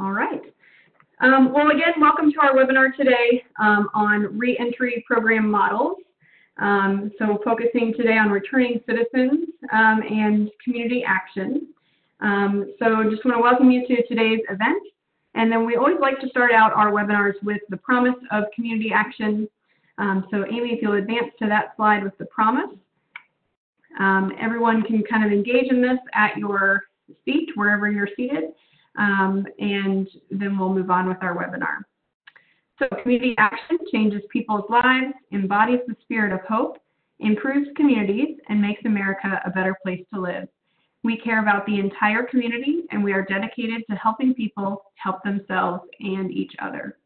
All right. Um, well, again, welcome to our webinar today um, on reentry program models. Um, so focusing today on returning citizens um, and community action. Um, so just want to welcome you to today's event. And then we always like to start out our webinars with the promise of community action. Um, so Amy, if you'll advance to that slide with the promise. everyone can kind of engage in this at your seat, wherever you're seated um, and then we'll move on with our webinar. So community action changes people's lives, embodies the spirit of hope, improves communities, and makes America a better place to live. We care about the entire community, and we are dedicated to helping people help themselves and each other.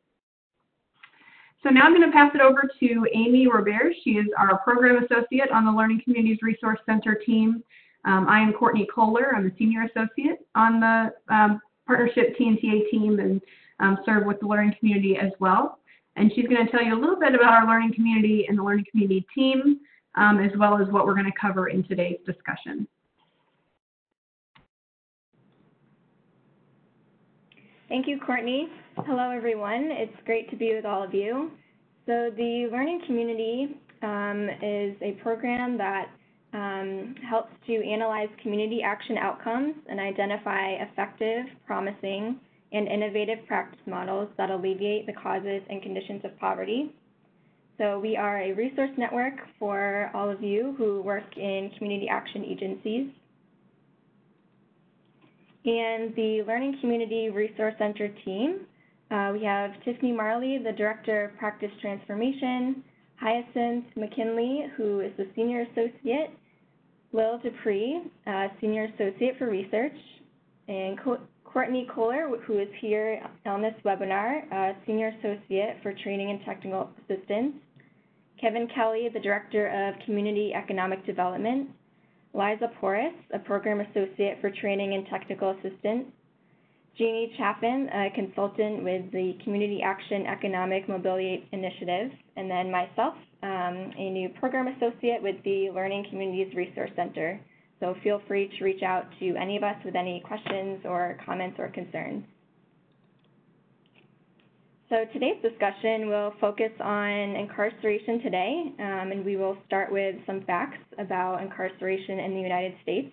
So now I'm going to pass it over to Amy Robert. She is our program associate on the Learning Communities Resource Center team. Um, I am Courtney Kohler. I'm a senior associate on the um, partnership TNTA team and um, serve with the learning community as well. And she's going to tell you a little bit about our learning community and the learning community team, um, as well as what we're going to cover in today's discussion. Thank you, Courtney. Hello, everyone. It's great to be with all of you. So the Learning Community um, is a program that um, helps to analyze community action outcomes and identify effective, promising, and innovative practice models that alleviate the causes and conditions of poverty. So we are a resource network for all of you who work in community action agencies. And the Learning Community Resource Center team, uh, we have Tiffany Marley, the Director of Practice Transformation, Hyacinth McKinley, who is the Senior Associate, Lil Dupree, uh, Senior Associate for Research, and Co Courtney Kohler, who is here on this webinar, uh, Senior Associate for Training and Technical Assistance, Kevin Kelly, the Director of Community Economic Development, Liza Porras, a Program Associate for Training and Technical Assistance, Jeannie Chaffin, a consultant with the Community Action Economic Mobility Initiative, and then myself, um, a new program associate with the Learning Communities Resource Center. So feel free to reach out to any of us with any questions or comments or concerns. So today's discussion will focus on incarceration today, um, and we will start with some facts about incarceration in the United States.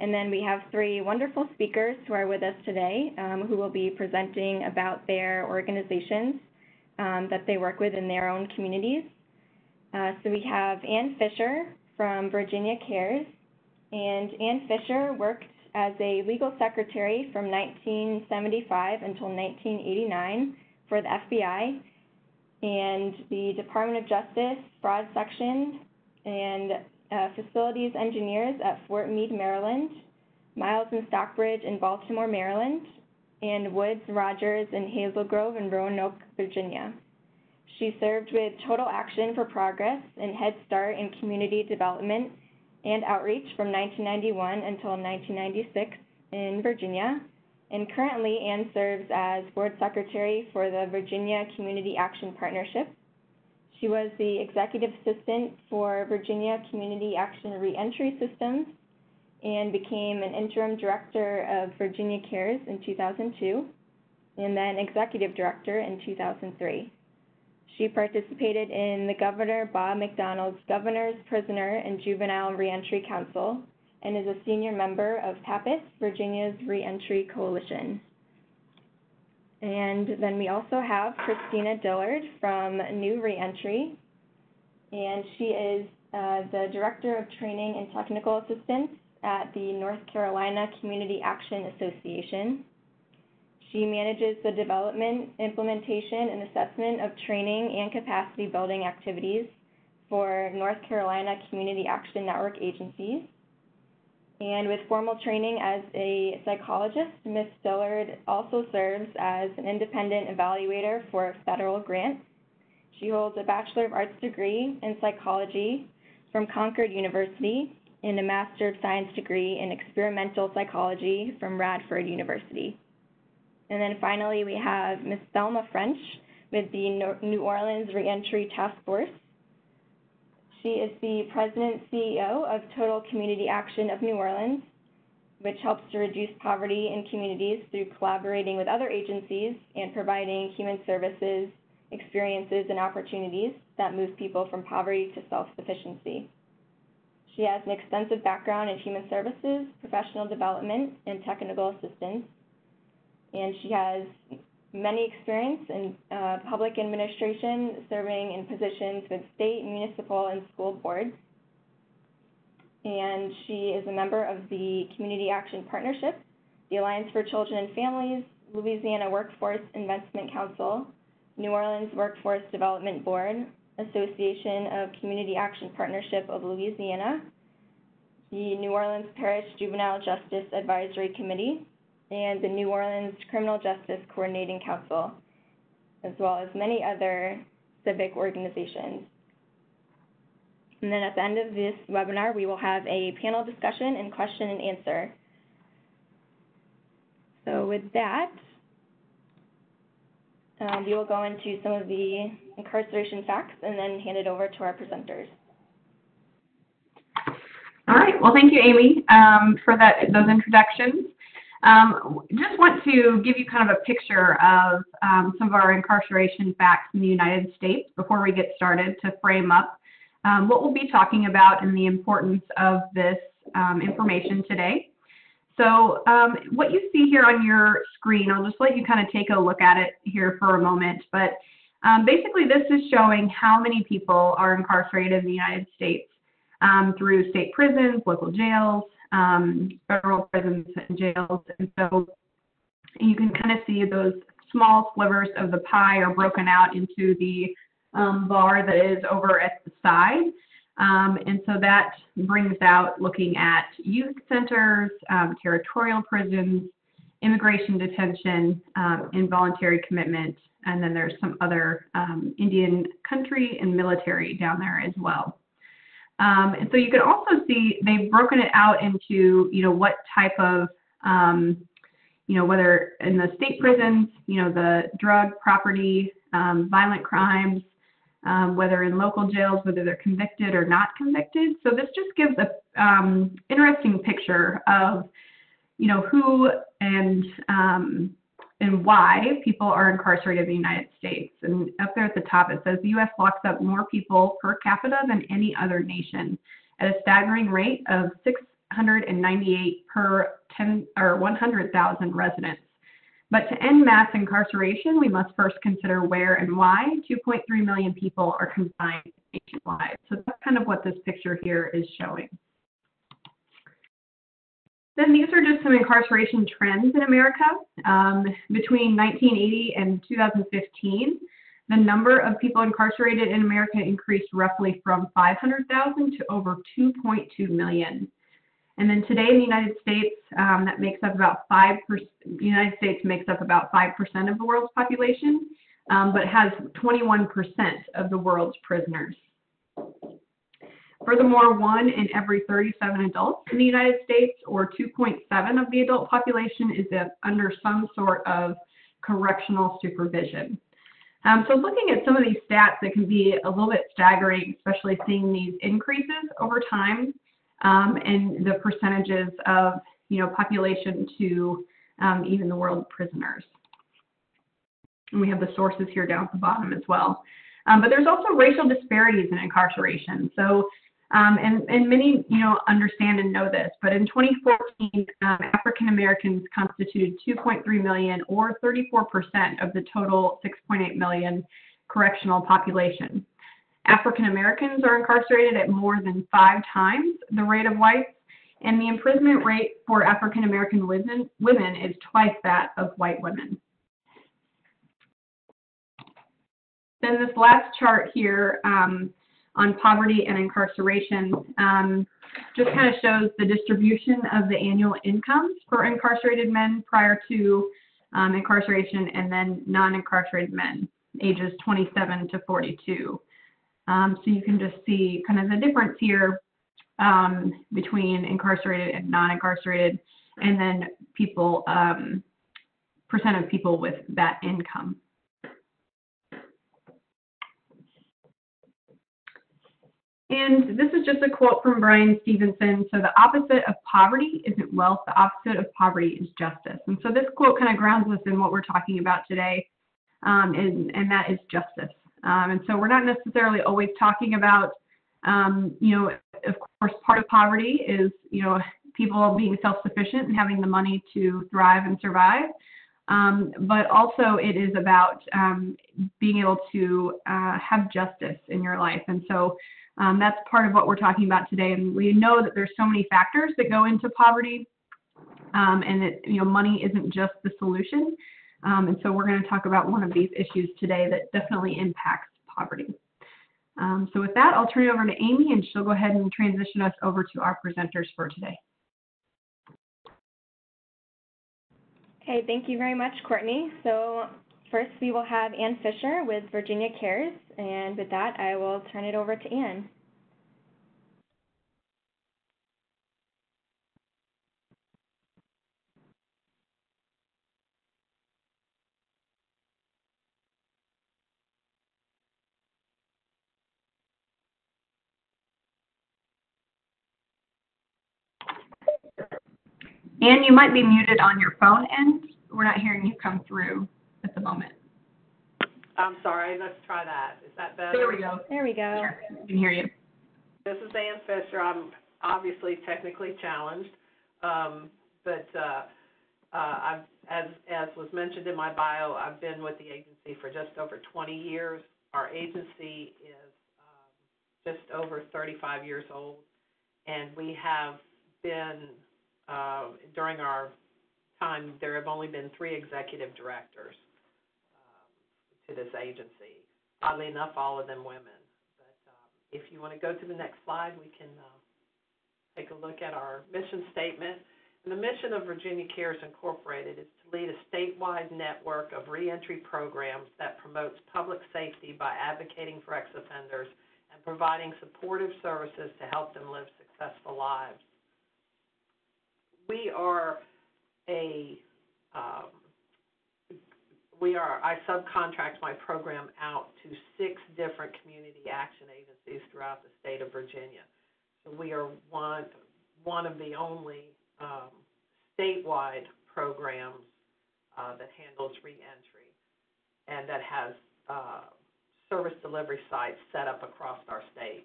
And then we have three wonderful speakers who are with us today um, who will be presenting about their organizations um, that they work with in their own communities. Uh, so we have Ann Fisher from Virginia Cares. And Ann Fisher worked as a legal secretary from 1975 until 1989 for the FBI and the Department of Justice Fraud Section and uh, facilities engineers at Fort Meade, Maryland, Miles and Stockbridge in Baltimore, Maryland, and Woods Rogers in Hazlegrove in Roanoke, Virginia. She served with Total Action for Progress and Head Start in Community Development and Outreach from 1991 until 1996 in Virginia. And currently, Ann serves as Board Secretary for the Virginia Community Action Partnership she was the executive assistant for Virginia Community Action Reentry Systems and became an interim director of Virginia Cares in 2002 and then executive director in 2003. She participated in the Governor Bob McDonnell's Governor's Prisoner and Juvenile Reentry Council and is a senior member of PAPIS, Virginia's Reentry Coalition. And then we also have Christina Dillard from New Reentry, and she is uh, the Director of Training and Technical Assistance at the North Carolina Community Action Association. She manages the development, implementation, and assessment of training and capacity building activities for North Carolina Community Action Network agencies. And with formal training as a psychologist, Ms. Dillard also serves as an independent evaluator for federal grants. She holds a Bachelor of Arts degree in psychology from Concord University and a Master of Science degree in experimental psychology from Radford University. And then finally, we have Ms. Thelma French with the New Orleans Reentry Task Force. She is the president CEO of Total Community Action of New Orleans, which helps to reduce poverty in communities through collaborating with other agencies and providing human services, experiences, and opportunities that move people from poverty to self-sufficiency. She has an extensive background in human services, professional development, and technical assistance, and she has many experience in uh, public administration, serving in positions with state, municipal, and school boards. And she is a member of the Community Action Partnership, the Alliance for Children and Families, Louisiana Workforce Investment Council, New Orleans Workforce Development Board, Association of Community Action Partnership of Louisiana, the New Orleans Parish Juvenile Justice Advisory Committee, and the New Orleans Criminal Justice Coordinating Council, as well as many other civic organizations. And then at the end of this webinar, we will have a panel discussion and question and answer. So with that, um, we will go into some of the incarceration facts and then hand it over to our presenters. All right. Well, thank you, Amy, um, for that those introductions. Um, just want to give you kind of a picture of um, some of our incarceration facts in the United States before we get started to frame up um, what we'll be talking about and the importance of this um, information today. So um, what you see here on your screen, I'll just let you kind of take a look at it here for a moment, but um, basically this is showing how many people are incarcerated in the United States through state prisons, local jails, um, federal prisons and jails. And so you can kind of see those small slivers of the pie are broken out into the um, bar that is over at the side. Um, and so that brings out looking at youth centers, um, territorial prisons, immigration detention, um, involuntary commitment, and then there's some other um, Indian country and military down there as well. Um, and so you can also see they've broken it out into, you know, what type of, um, you know, whether in the state prisons, you know, the drug, property, um, violent crimes, um, whether in local jails, whether they're convicted or not convicted. So this just gives a um, interesting picture of, you know, who and um, and why people are incarcerated in the United States. And up there at the top, it says the U.S. locks up more people per capita than any other nation at a staggering rate of 698 per 10 or 100,000 residents. But to end mass incarceration, we must first consider where and why 2.3 million people are confined nationwide. So that's kind of what this picture here is showing. Then these are just some incarceration trends in America. Um, between 1980 and 2015, the number of people incarcerated in America increased roughly from 500,000 to over 2.2 million. And then today in the United States, um, that makes up about 5%, the United States makes up about 5% of the world's population, um, but has 21% of the world's prisoners. Furthermore, one in every 37 adults in the United States, or 2.7 of the adult population, is under some sort of correctional supervision. Um, so looking at some of these stats, it can be a little bit staggering, especially seeing these increases over time um, and the percentages of you know population to um, even the world prisoners. And we have the sources here down at the bottom as well. Um, but there's also racial disparities in incarceration. So um, and, and many, you know, understand and know this, but in 2014, um, African Americans constituted 2.3 million or 34% of the total 6.8 million correctional population. African Americans are incarcerated at more than five times the rate of whites, and the imprisonment rate for African American women, women is twice that of white women. Then this last chart here um, on poverty and incarceration um, just kind of shows the distribution of the annual incomes for incarcerated men prior to um, incarceration and then non-incarcerated men, ages 27 to 42. Um, so you can just see kind of the difference here um, between incarcerated and non-incarcerated, and then people, um, percent of people with that income. And this is just a quote from Bryan Stevenson. So the opposite of poverty isn't wealth. The opposite of poverty is justice. And so this quote kind of grounds us in what we're talking about today, um, and, and that is justice. Um, and so we're not necessarily always talking about, um, you know, of course, part of poverty is, you know, people being self-sufficient and having the money to thrive and survive. Um, but also it is about um, being able to uh, have justice in your life. And so um, that's part of what we're talking about today. And we know that there's so many factors that go into poverty, um, and that you know money isn't just the solution. Um, and so we're going to talk about one of these issues today that definitely impacts poverty. Um, so with that, I'll turn it over to Amy, and she'll go ahead and transition us over to our presenters for today. Okay, thank you very much, Courtney. So first we will have Ann Fisher with Virginia Cares, and with that, I will turn it over to Ann. Ann, you might be muted on your phone end. We're not hearing you come through at the moment. I'm sorry, let's try that. Is that better? There we go. There we go. Sure, I can hear you. This is Ann Fisher. I'm obviously technically challenged, um, but uh, uh, I've, as as was mentioned in my bio, I've been with the agency for just over 20 years. Our agency is um, just over 35 years old, and we have been uh, during our time there have only been three executive directors um, to this agency. Oddly enough, all of them women. But um, if you want to go to the next slide, we can uh, take a look at our mission statement. And the mission of Virginia Cares Incorporated is to lead a statewide network of reentry programs that promotes public safety by advocating for ex-offenders and providing supportive services to help them live successful lives. We are a um, we are, I subcontract my program out to six different community action agencies throughout the state of Virginia. So we are one, one of the only um, statewide programs uh, that handles reentry and that has uh, service delivery sites set up across our state.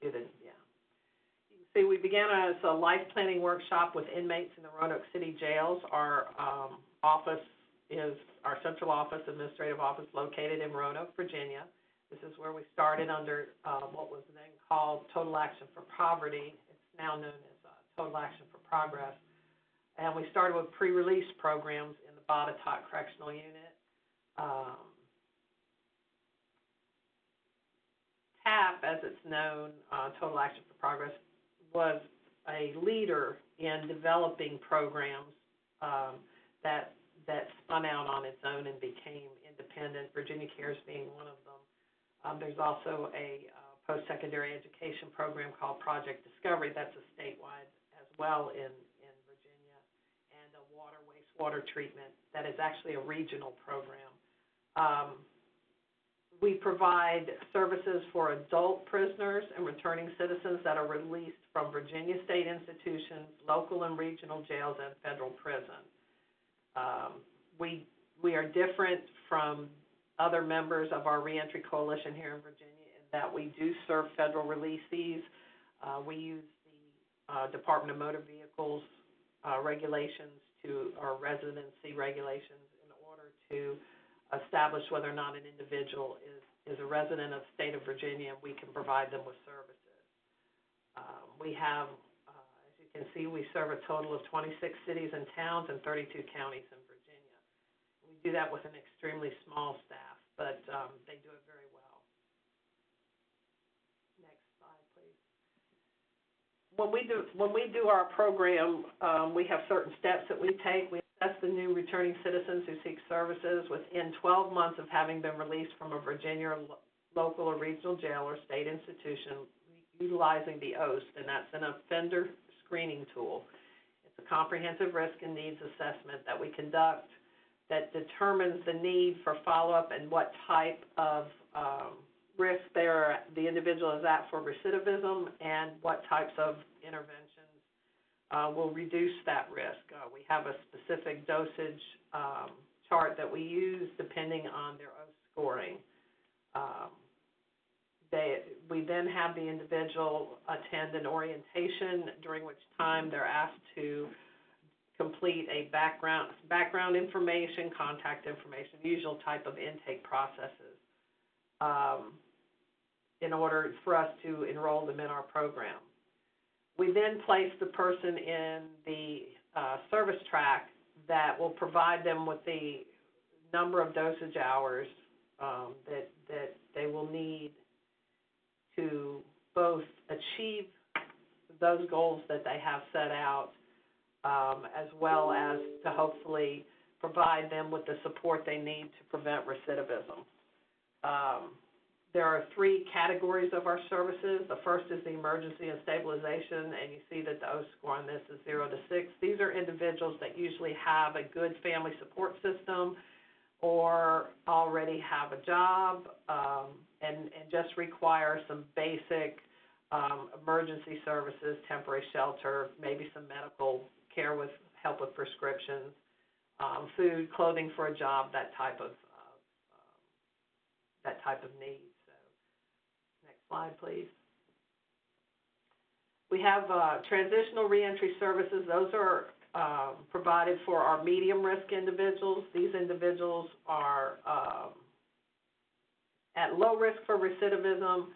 Do the, see we began as a life planning workshop with inmates in the Roanoke City jails. Our um, office is, our central office, administrative office, located in Roanoke, Virginia. This is where we started under uh, what was then called Total Action for Poverty. It's now known as uh, Total Action for Progress. And we started with pre-release programs in the Botetourt Correctional Unit. Um, TAP, as it's known, uh, Total Action for Progress, was a leader in developing programs um, that that spun out on its own and became independent. Virginia Cares being one of them. Um, there's also a uh, post-secondary education program called Project Discovery that's a statewide as well in in Virginia, and a water wastewater treatment that is actually a regional program. Um, we provide services for adult prisoners and returning citizens that are released from Virginia state institutions, local and regional jails, and federal prisons. Um, we we are different from other members of our reentry coalition here in Virginia in that we do serve federal releasees. Uh, we use the uh, Department of Motor Vehicles uh, regulations to our residency regulations in order to establish whether or not an individual is, is a resident of the state of Virginia, and we can provide them with services. Um, we have, uh, as you can see, we serve a total of 26 cities and towns and 32 counties in Virginia. We do that with an extremely small staff, but um, they do it very well. Next slide, please. When we do when we do our program, um, we have certain steps that we take. We assess the new returning citizens who seek services within 12 months of having been released from a Virginia local or regional jail or state institution utilizing the OST, and that's an offender screening tool. It's a comprehensive risk and needs assessment that we conduct that determines the need for follow-up and what type of, um, risk there, the individual is at for recidivism and what types of interventions, uh, will reduce that risk. Uh, we have a specific dosage, um, chart that we use depending on their scoring. Um, they, we then have the individual attend an orientation, during which time they're asked to complete a background, background information, contact information, usual type of intake processes, um, in order for us to enroll them in our program. We then place the person in the, uh, service track that will provide them with the number of dosage hours, um, that, that they will need to both achieve those goals that they have set out, um, as well as to hopefully provide them with the support they need to prevent recidivism. Um, there are three categories of our services. The first is the emergency and stabilization, and you see that the O score on this is zero to six. These are individuals that usually have a good family support system or already have a job, um, and, and just require some basic, um, emergency services, temporary shelter, maybe some medical care with, help with prescriptions, um, food, clothing for a job, that type of, uh, um, that type of need, so. Next slide, please. We have, uh, transitional reentry services, those are, um, provided for our medium-risk individuals. These individuals are, um, at low risk for recidivism,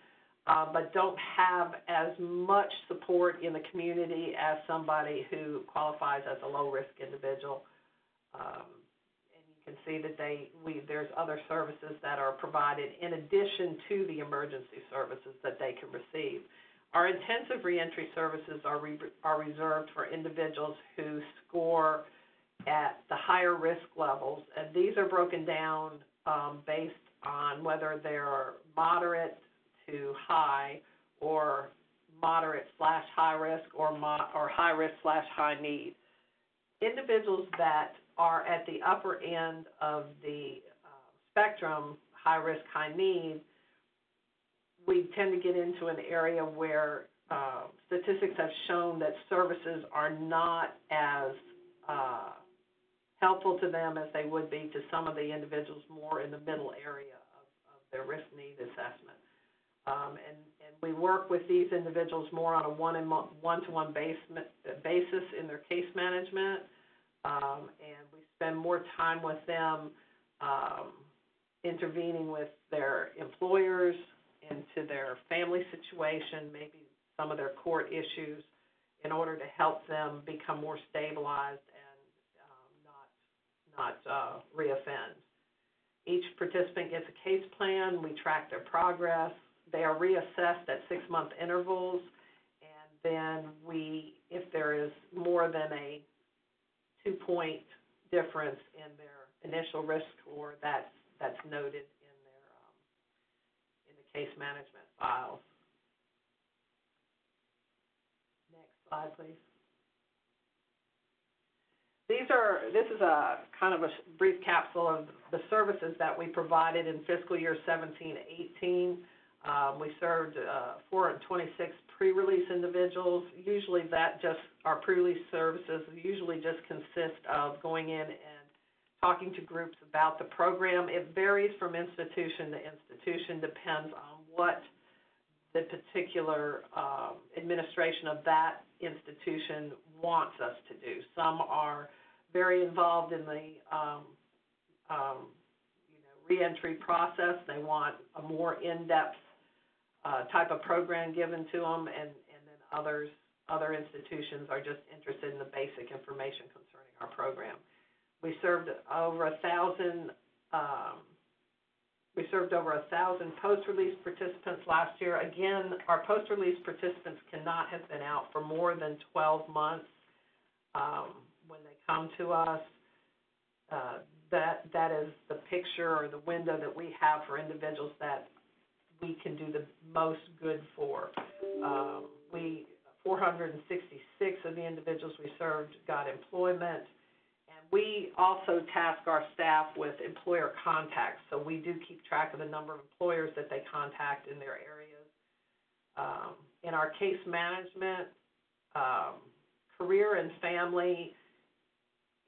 uh, but don't have as much support in the community as somebody who qualifies as a low-risk individual. Um, and you can see that they, we, there's other services that are provided in addition to the emergency services that they can receive. Our intensive reentry services are re, are reserved for individuals who score at the higher risk levels, and these are broken down, um, based on whether they're moderate to high, or moderate slash high risk, or mo- or high risk slash high need. Individuals that are at the upper end of the, uh, spectrum, high risk, high need, we tend to get into an area where, uh, statistics have shown that services are not as, uh, helpful to them as they would be to some of the individuals more in the middle area of, of their risk need assessment. Um, and, and we work with these individuals more on a one and one to one basis in their case management. Um, and we spend more time with them, um, intervening with their employers into their family situation, maybe some of their court issues, in order to help them become more stabilized not, uh, reoffend. Each participant gets a case plan, we track their progress, they are reassessed at six-month intervals, and then we, if there is more than a two-point difference in their initial risk score, that's, that's noted in their, um, in the case management files. Next slide, please. These are, this is a kind of a brief capsule of the services that we provided in fiscal year seventeen, eighteen. Um, we served, uh, four hundred and twenty-six pre-release individuals. Usually that just, our pre-release services usually just consist of going in and talking to groups about the program. It varies from institution to institution, depends on what the particular, um, administration of that institution wants us to do. Some are very involved in the, um, um, you know, reentry process. They want a more in-depth, uh, type of program given to them, and, and then others, other institutions are just interested in the basic information concerning our program. We served over a thousand, um, we served over a thousand post-release participants last year. Again, our post-release participants cannot have been out for more than twelve months, um, come to us. Uh, that, that is the picture or the window that we have for individuals that we can do the most good for. Um, we, four hundred and sixty-six of the individuals we served got employment, and we also task our staff with employer contacts, so we do keep track of the number of employers that they contact in their areas. Um, in our case management, um, career and family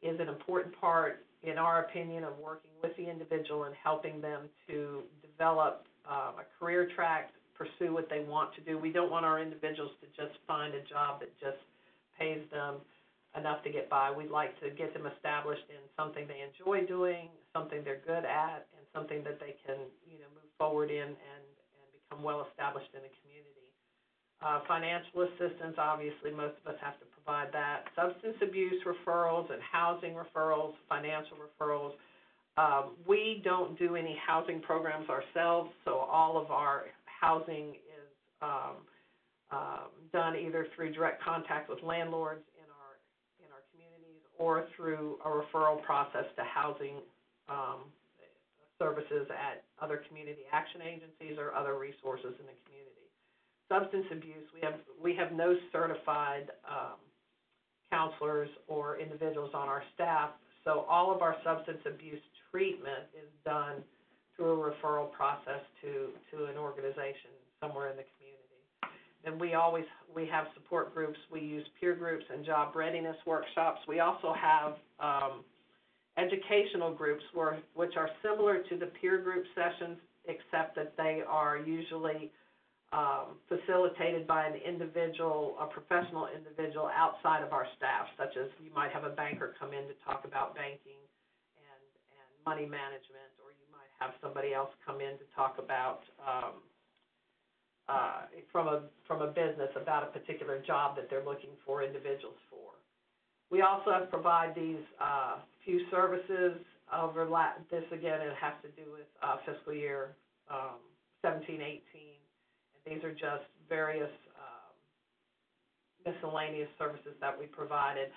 is an important part, in our opinion, of working with the individual and helping them to develop um, a career track, pursue what they want to do. We don't want our individuals to just find a job that just pays them enough to get by. We'd like to get them established in something they enjoy doing, something they're good at, and something that they can, you know, move forward in and, and become well established in the community. Uh, financial assistance, obviously, most of us have to provide that. Substance abuse referrals and housing referrals, financial referrals. Um, we don't do any housing programs ourselves, so all of our housing is um, um, done either through direct contact with landlords in our in our communities or through a referral process to housing um, services at other community action agencies or other resources in the community. Substance abuse, we have we have no certified um, counselors or individuals on our staff, so all of our substance abuse treatment is done through a referral process to to an organization somewhere in the community. And we always we have support groups. We use peer groups and job readiness workshops. We also have um, educational groups where, which are similar to the peer group sessions, except that they are usually um, facilitated by an individual, a professional individual outside of our staff, such as you might have a banker come in to talk about banking and, and money management, or you might have somebody else come in to talk about um, uh, from a from a business about a particular job that they're looking for individuals for. We also provide these uh, few services overlap. This again, it has to do with uh, fiscal year um, 17, 18, and these are just various um, miscellaneous services that we provided.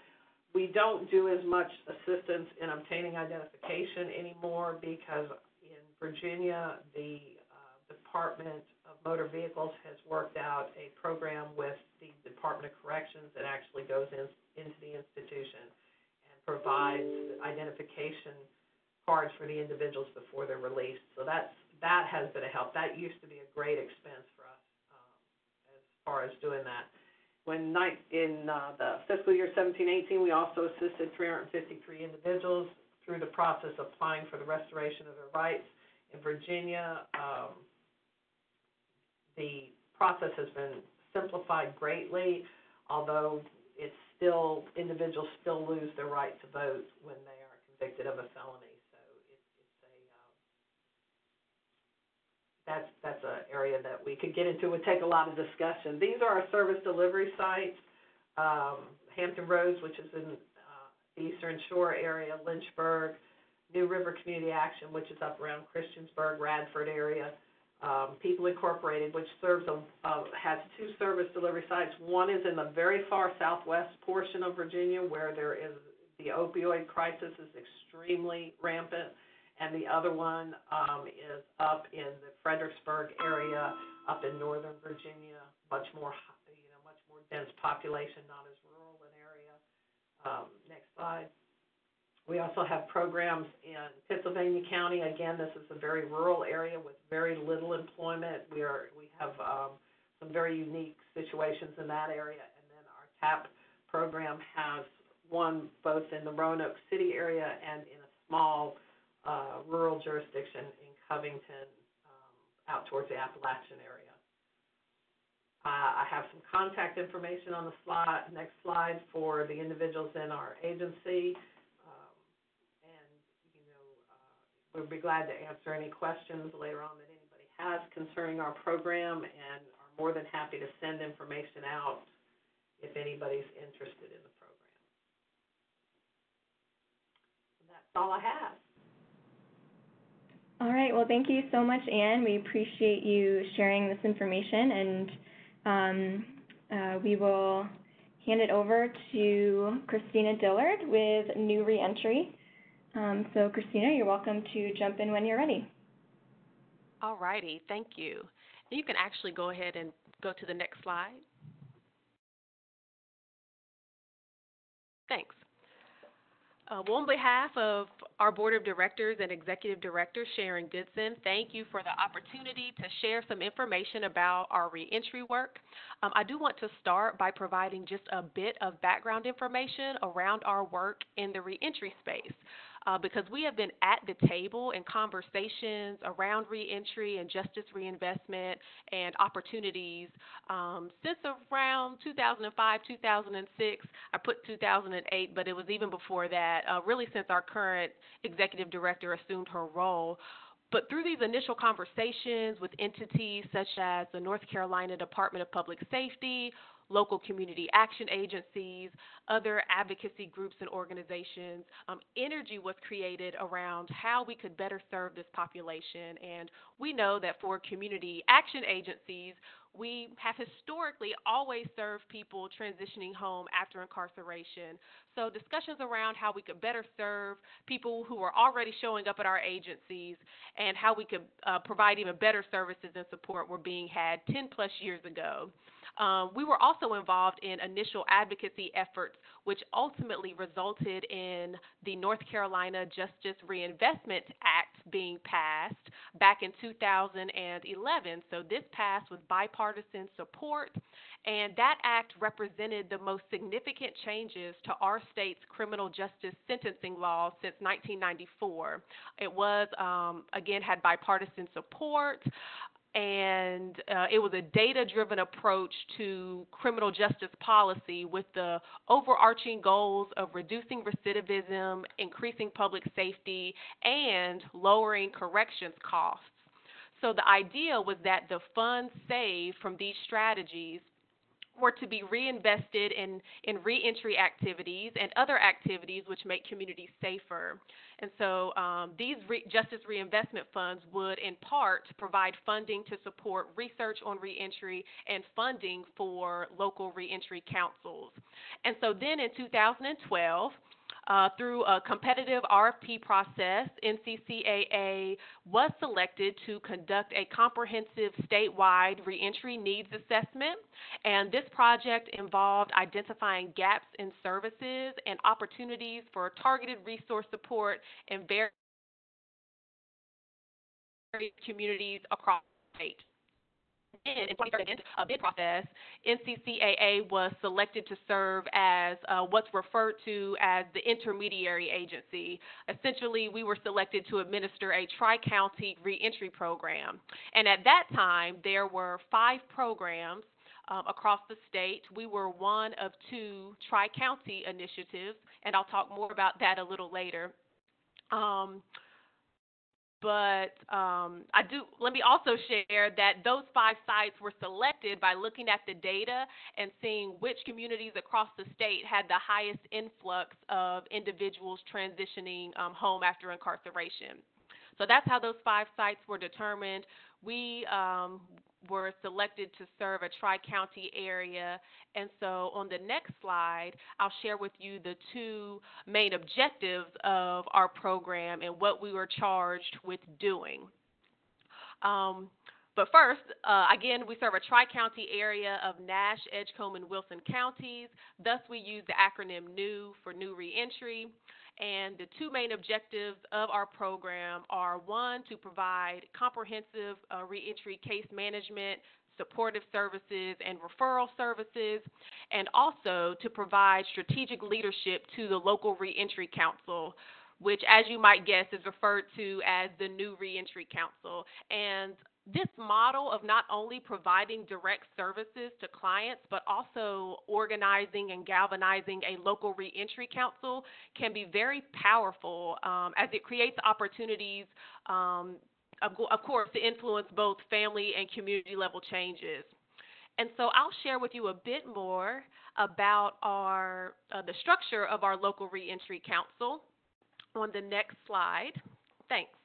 We don't do as much assistance in obtaining identification anymore because in Virginia, the uh, Department of Motor Vehicles has worked out a program with the Department of Corrections that actually goes in, into the institution and provides identification cards for the individuals before they're released. So that's, that has been a help. That used to be a great expense for us um, as far as doing that. When night, in uh, the fiscal year 17-18, we also assisted 353 individuals through the process of applying for the restoration of their rights. In Virginia, um, the process has been simplified greatly, although it's still, individuals still lose their right to vote when they are convicted of a felony. So it, it's a, um, that's, that's an area that we could get into, would take a lot of discussion. These are our service delivery sites. Um, Hampton Roads, which is in, uh, the Eastern Shore area, Lynchburg, New River Community Action, which is up around Christiansburg, Radford area, um, People Incorporated, which serves a, uh, has two service delivery sites. One is in the very far southwest portion of Virginia where there is, the opioid crisis is extremely rampant. And the other one, um, is up in the Fredericksburg area, up in northern Virginia, much more, you know, much more dense population, not as rural an area. Um, next slide. We also have programs in Pittsylvania County. Again, this is a very rural area with very little employment. We are, we have, um, some very unique situations in that area. And then our TAP program has one both in the Roanoke City area and in a small, uh, rural jurisdiction in Covington, um, out towards the Appalachian area. Uh, I have some contact information on the slide, next slide for the individuals in our agency. Um, and, you know, uh, we'll be glad to answer any questions later on that anybody has concerning our program and are more than happy to send information out if anybody's interested in the program. That's all I have. All right, well, thank you so much, Ann. We appreciate you sharing this information, and um, uh, we will hand it over to Christina Dillard with New Reentry. Um, so, Christina, you're welcome to jump in when you're ready. All righty, thank you. You can actually go ahead and go to the next slide. Thanks. Uh, well, on behalf of our Board of Directors and Executive Director Sharon Goodson, thank you for the opportunity to share some information about our reentry work. Um, I do want to start by providing just a bit of background information around our work in the reentry space uh, because we have been at the table in conversations around reentry and justice reinvestment and opportunities um, since around 2005, 2006. I put 2008, but it was even before that, uh, really since our current executive director assumed her role. But through these initial conversations with entities such as the North Carolina Department of Public Safety, local community action agencies, other advocacy groups and organizations. Um, energy was created around how we could better serve this population. And we know that for community action agencies, we have historically always served people transitioning home after incarceration. So, discussions around how we could better serve people who are already showing up at our agencies and how we could uh, provide even better services and support were being had 10 plus years ago. Um, we were also involved in initial advocacy efforts, which ultimately resulted in the North Carolina Justice Reinvestment Act being passed back in 2011. So this passed with bipartisan support, and that act represented the most significant changes to our state's criminal justice sentencing laws since 1994. It was, um, again, had bipartisan support and uh, it was a data driven approach to criminal justice policy with the overarching goals of reducing recidivism, increasing public safety, and lowering corrections costs. So the idea was that the funds saved from these strategies were to be reinvested in, in reentry activities and other activities which make communities safer. And so um, these re- justice reinvestment funds would, in part, provide funding to support research on reentry and funding for local reentry councils. And so then in 2012, uh, through a competitive RFP process, NCCAA was selected to conduct a comprehensive statewide reentry needs assessment. And this project involved identifying gaps in services and opportunities for targeted resource support in various communities across the state in 2013 a bid process, NCCAA was selected to serve as uh, what's referred to as the intermediary agency. Essentially, we were selected to administer a tri-county reentry program. And at that time, there were five programs um, across the state. We were one of two tri county initiatives, and I'll talk more about that a little later. Um, but um, I do. Let me also share that those five sites were selected by looking at the data and seeing which communities across the state had the highest influx of individuals transitioning um, home after incarceration. So that's how those five sites were determined. We um, were selected to serve a tri county area. And so on the next slide, I'll share with you the two main objectives of our program and what we were charged with doing. Um, but first, uh, again, we serve a tri county area of Nash, Edgecombe, and Wilson counties. Thus, we use the acronym NEW for New Reentry. And the two main objectives of our program are one, to provide comprehensive uh, reentry case management, supportive services, and referral services, and also to provide strategic leadership to the local reentry council which, as you might guess, is referred to as the new reentry council. And this model of not only providing direct services to clients, but also organizing and galvanizing a local reentry council can be very powerful um, as it creates opportunities, um, of, of course, to influence both family and community level changes. And so I'll share with you a bit more about our uh, the structure of our local reentry council on the next slide. Thanks.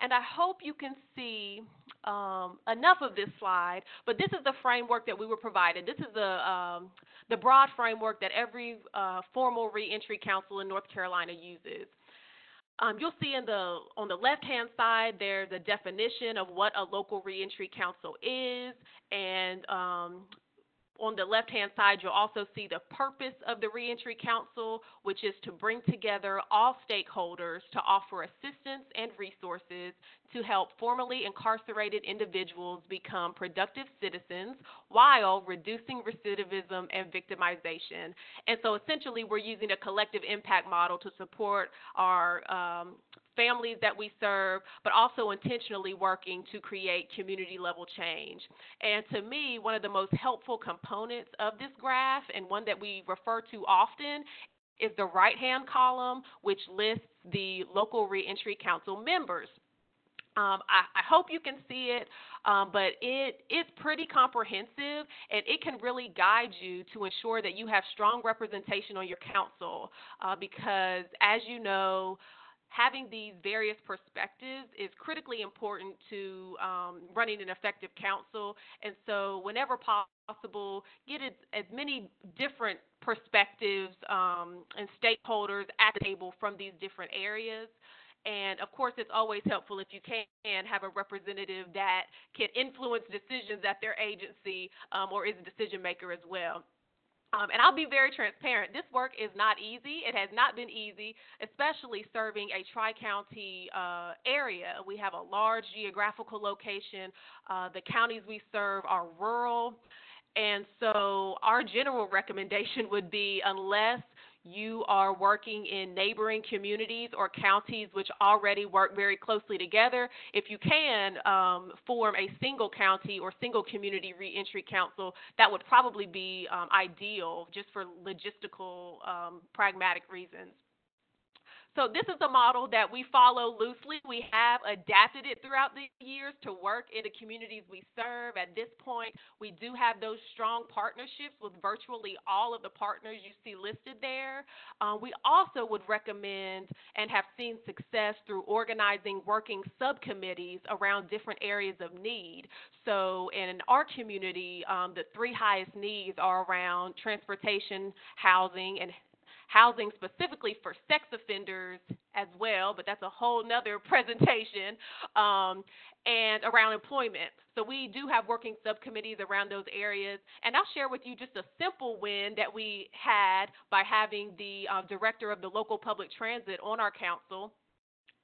And I hope you can see um, enough of this slide, but this is the framework that we were provided. This is the, um, the broad framework that every uh, formal reentry council in North Carolina uses. Um, you'll see in the on the left-hand side there's a definition of what a local reentry council is, and um, on the left-hand side, you'll also see the purpose of the Reentry Council, which is to bring together all stakeholders to offer assistance and resources to help formerly incarcerated individuals become productive citizens while reducing recidivism and victimization. And so essentially, we're using a collective impact model to support our um, families that we serve, but also intentionally working to create community level change. And to me, one of the most helpful components of this graph, and one that we refer to often, is the right hand column, which lists the local reentry council members. Um, I, I, hope you can see it, um, but it is pretty comprehensive and it can really guide you to ensure that you have strong representation on your council uh, because, as you know, having these various perspectives is critically important to um, running an effective council. And so, whenever possible, get as, as many different perspectives um, and stakeholders at the table from these different areas. And of course, it's always helpful if you can have a representative that can influence decisions at their agency um, or is a decision maker as well. Um, and I'll be very transparent. This work is not easy. It has not been easy, especially serving a tri county uh, area. We have a large geographical location. Uh, the counties we serve are rural. And so, our general recommendation would be unless you are working in neighboring communities or counties which already work very closely together, if you can um, form a single county or single community reentry council, that would probably be um, ideal just for logistical, um, pragmatic reasons. So this is a model that we follow loosely. We have adapted it throughout the years to work in the communities we serve. At this point, we do have those strong partnerships with virtually all of the partners you see listed there. Uh, we also would recommend and have seen success through organizing working subcommittees around different areas of need. So in our community, um, the three highest needs are around transportation, housing, and housing specifically for sex offenders as well, but that's a whole nother presentation, um, and around employment. So we do have working subcommittees around those areas, and I'll share with you just a simple win that we had by having the uh, director of the local public transit on our council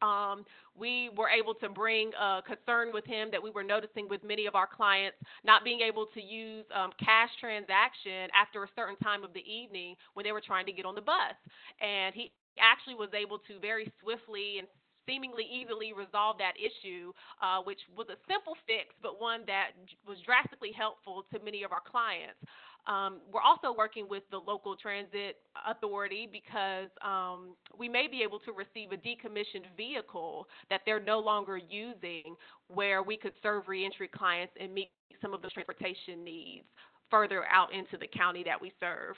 um, we were able to bring a concern with him that we were noticing with many of our clients not being able to use um, cash transaction after a certain time of the evening when they were trying to get on the bus. And he actually was able to very swiftly and seemingly easily resolve that issue, uh, which was a simple fix, but one that was drastically helpful to many of our clients. Um, we're also working with the local transit authority because um, we may be able to receive a decommissioned vehicle that they're no longer using where we could serve reentry clients and meet some of the transportation needs further out into the county that we serve.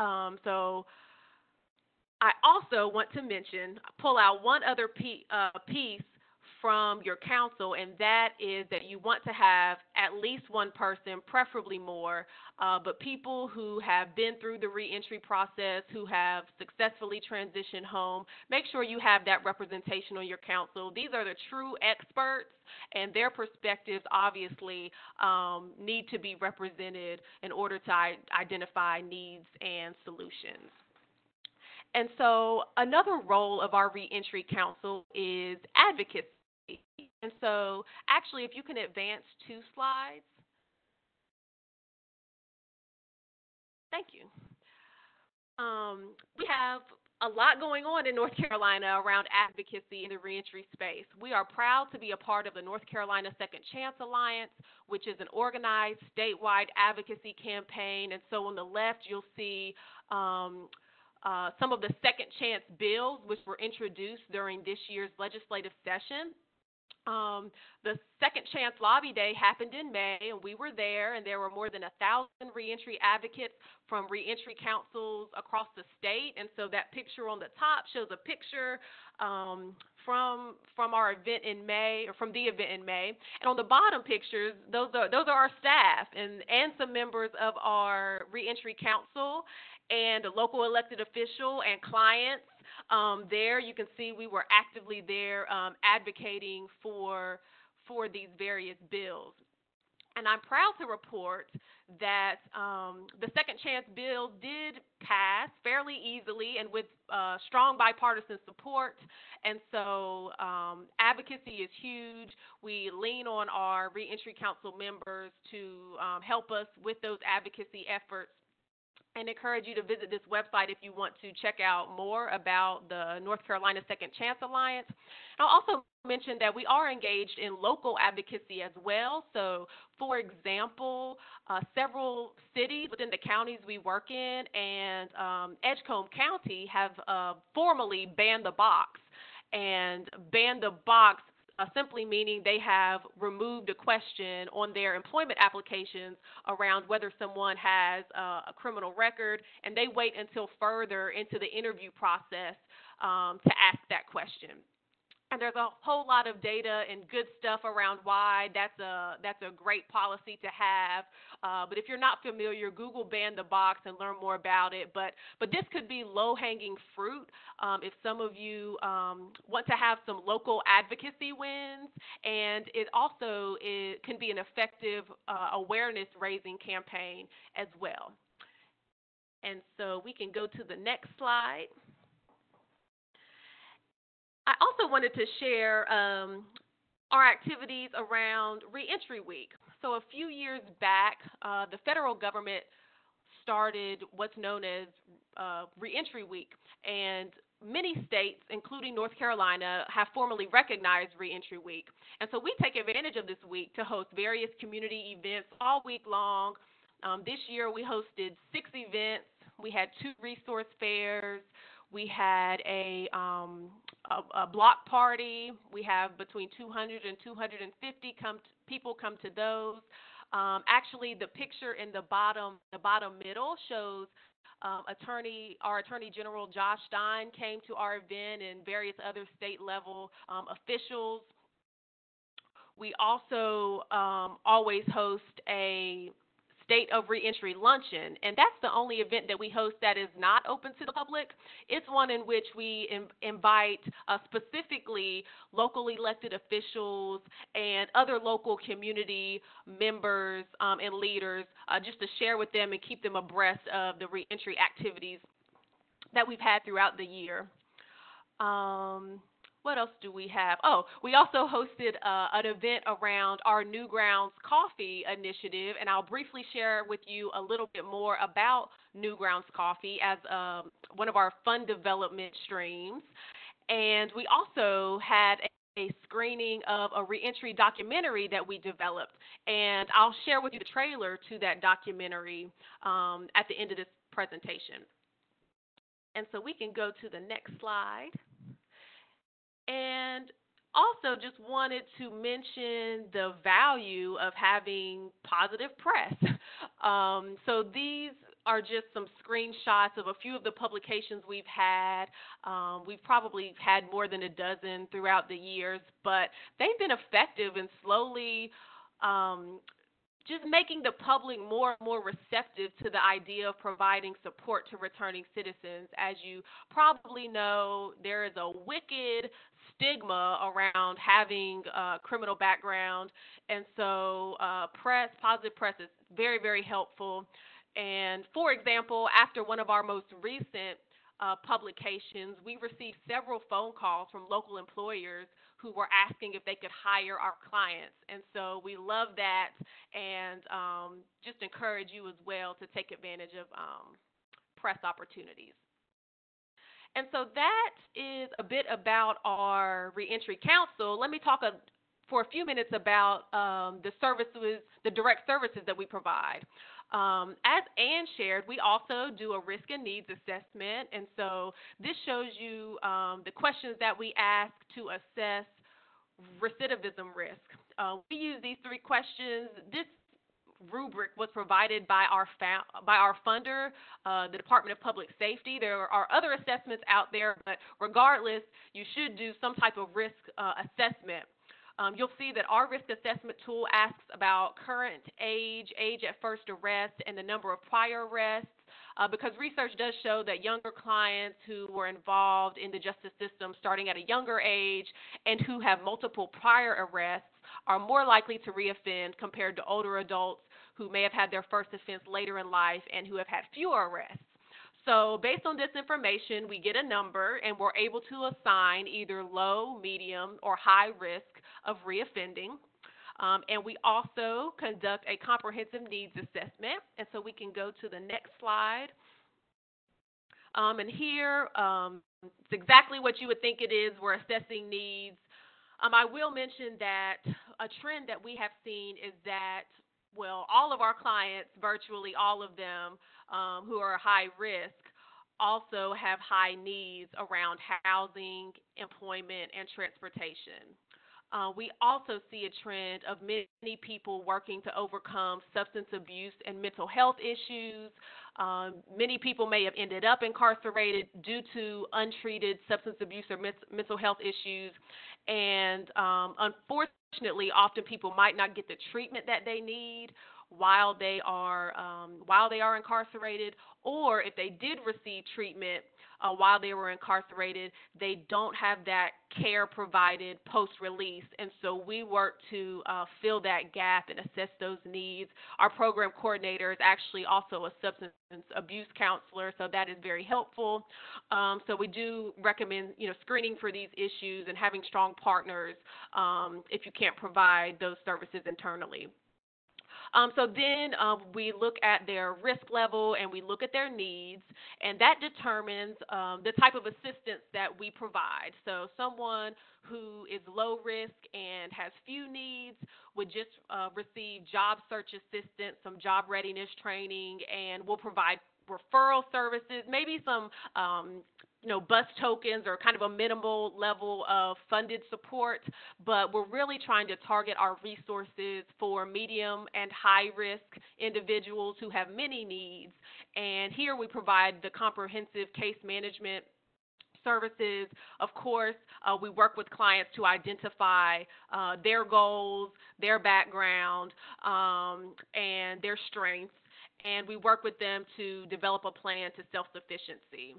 Um, so I also want to mention, pull out one other uh, piece from your council, and that is that you want to have at least one person, preferably more, uh, but people who have been through the reentry process, who have successfully transitioned home, make sure you have that representation on your council. These are the true experts, and their perspectives obviously um, need to be represented in order to identify needs and solutions. And so, another role of our reentry council is advocacy. And so, actually, if you can advance two slides. Thank you. Um, we have a lot going on in North Carolina around advocacy in the reentry space. We are proud to be a part of the North Carolina Second Chance Alliance, which is an organized statewide advocacy campaign. And so on the left, you'll see um, uh, some of the second chance bills which were introduced during this year's legislative session. Um, the Second Chance Lobby Day happened in May, and we were there, and there were more than a thousand reentry advocates from reentry councils across the state. And so that picture on the top shows a picture um, from from our event in May, or from the event in May. And on the bottom pictures, those are those are our staff and and some members of our reentry council and a local elected official and clients. Um, there, you can see we were actively there um, advocating for for these various bills. And I'm proud to report that um, the Second Chance Bill did pass fairly easily and with uh, strong bipartisan support. And so um, advocacy is huge. We lean on our Reentry Council members to um, help us with those advocacy efforts and encourage you to visit this website if you want to check out more about the North Carolina Second Chance Alliance. I'll also mention that we are engaged in local advocacy as well. So, for example, uh, several cities within the counties we work in and um, Edgecombe County have uh, formally banned the box. And banned the box uh, simply meaning they have removed a question on their employment applications around whether someone has uh, a criminal record, and they wait until further into the interview process um, to ask that question. And there's a whole lot of data and good stuff around why that's a that's a great policy to have. Uh, but if you're not familiar, Google ban the box and learn more about it. But but this could be low-hanging fruit um, if some of you um, want to have some local advocacy wins, and it also can be an effective uh, awareness-raising campaign as well. And so we can go to the next slide. I also wanted to share um, our activities around Reentry Week. So, a few years back, uh, the federal government started what's known as uh, Reentry Week, and many states, including North Carolina, have formally recognized Reentry Week. And so, we take advantage of this week to host various community events all week long. Um, this year, we hosted six events. We had two resource fairs. We had a, um, a, a, block party. We have between 200 and 250 come people come to those. Um, actually, the picture in the bottom, the bottom middle shows um, attorney, our Attorney General Josh Stein came to our event, and various other state level um, officials. We also um, always host a State of Reentry Luncheon, and that's the only event that we host that is not open to the public. It's one in which we Im- invite uh, specifically local elected officials and other local community members um, and leaders uh, just to share with them and keep them abreast of the reentry activities that we've had throughout the year. Um, what else do we have? Oh, we also hosted uh, an event around our Newgrounds Coffee initiative, and I'll briefly share with you a little bit more about Newgrounds Coffee as um, one of our fund development streams. And we also had a, a screening of a reentry documentary that we developed, and I'll share with you the trailer to that documentary um, at the end of this presentation. And so we can go to the next slide. And also just wanted to mention the value of having positive press. Um, so these are just some screenshots of a few of the publications we've had. Um, we've probably had more than a dozen throughout the years, but they've been effective in slowly um, just making the public more and more receptive to the idea of providing support to returning citizens. As you probably know, there is a wicked stigma around having a criminal background, and so uh, press, positive press, is very, very helpful. And for example, after one of our most recent uh, publications, we received several phone calls from local employers who were asking if they could hire our clients. And so we love that and um, just encourage you as well to take advantage of um, press opportunities. And so that is a bit about our Reentry Council. Let me talk a, for a few minutes about um, the services, the direct services that we provide. Um, as Ann shared, we also do a risk and needs assessment, and so this shows you um, the questions that we ask to assess recidivism risk. Uh, we use these three questions. This rubric was provided by our by our funder, uh, the Department of Public Safety. There are other assessments out there, but regardless, you should do some type of risk uh, assessment. Um, you'll see that our risk assessment tool asks about current age, age at first arrest, and the number of prior arrests. Uh, because research does show that younger clients who were involved in the justice system starting at a younger age and who have multiple prior arrests are more likely to reoffend compared to older adults who may have had their first offense later in life and who have had fewer arrests. So, based on this information, we get a number and we're able to assign either low, medium, or high risk of reoffending. Um, and we also conduct a comprehensive needs assessment. And so we can go to the next slide. Um, and here, um, it's exactly what you would think it is. We're assessing needs. Um, I will mention that a trend that we have seen is that, well, all of our clients, virtually all of them um, who are high risk, also have high needs around housing, employment, and transportation. Uh, we also see a trend of many people working to overcome substance abuse and mental health issues. Um, many people may have ended up incarcerated due to untreated substance abuse or mental health issues. And um, unfortunately, often people might not get the treatment that they need while they are um, while they are incarcerated, or if they did receive treatment uh, while they were incarcerated, they don't have that care provided post release. And so we work to uh, fill that gap and assess those needs. Our program coordinator is actually also a substance abuse counselor, so that is very helpful. Um, so we do recommend you know screening for these issues and having strong partners um, if you can't provide those services internally. Um, so then um, we look at their risk level and we look at their needs, and that determines um, the type of assistance that we provide. So someone who is low risk and has few needs would just uh, receive job search assistance, some job readiness training, and we'll provide referral services, maybe some um, you know, bus tokens or kind of a minimal level of funded support, but we're really trying to target our resources for medium and high risk individuals who have many needs. And here we provide the comprehensive case management services. Of course, uh, we work with clients to identify uh, their goals, their background, um, and their strengths, and we work with them to develop a plan to self sufficiency.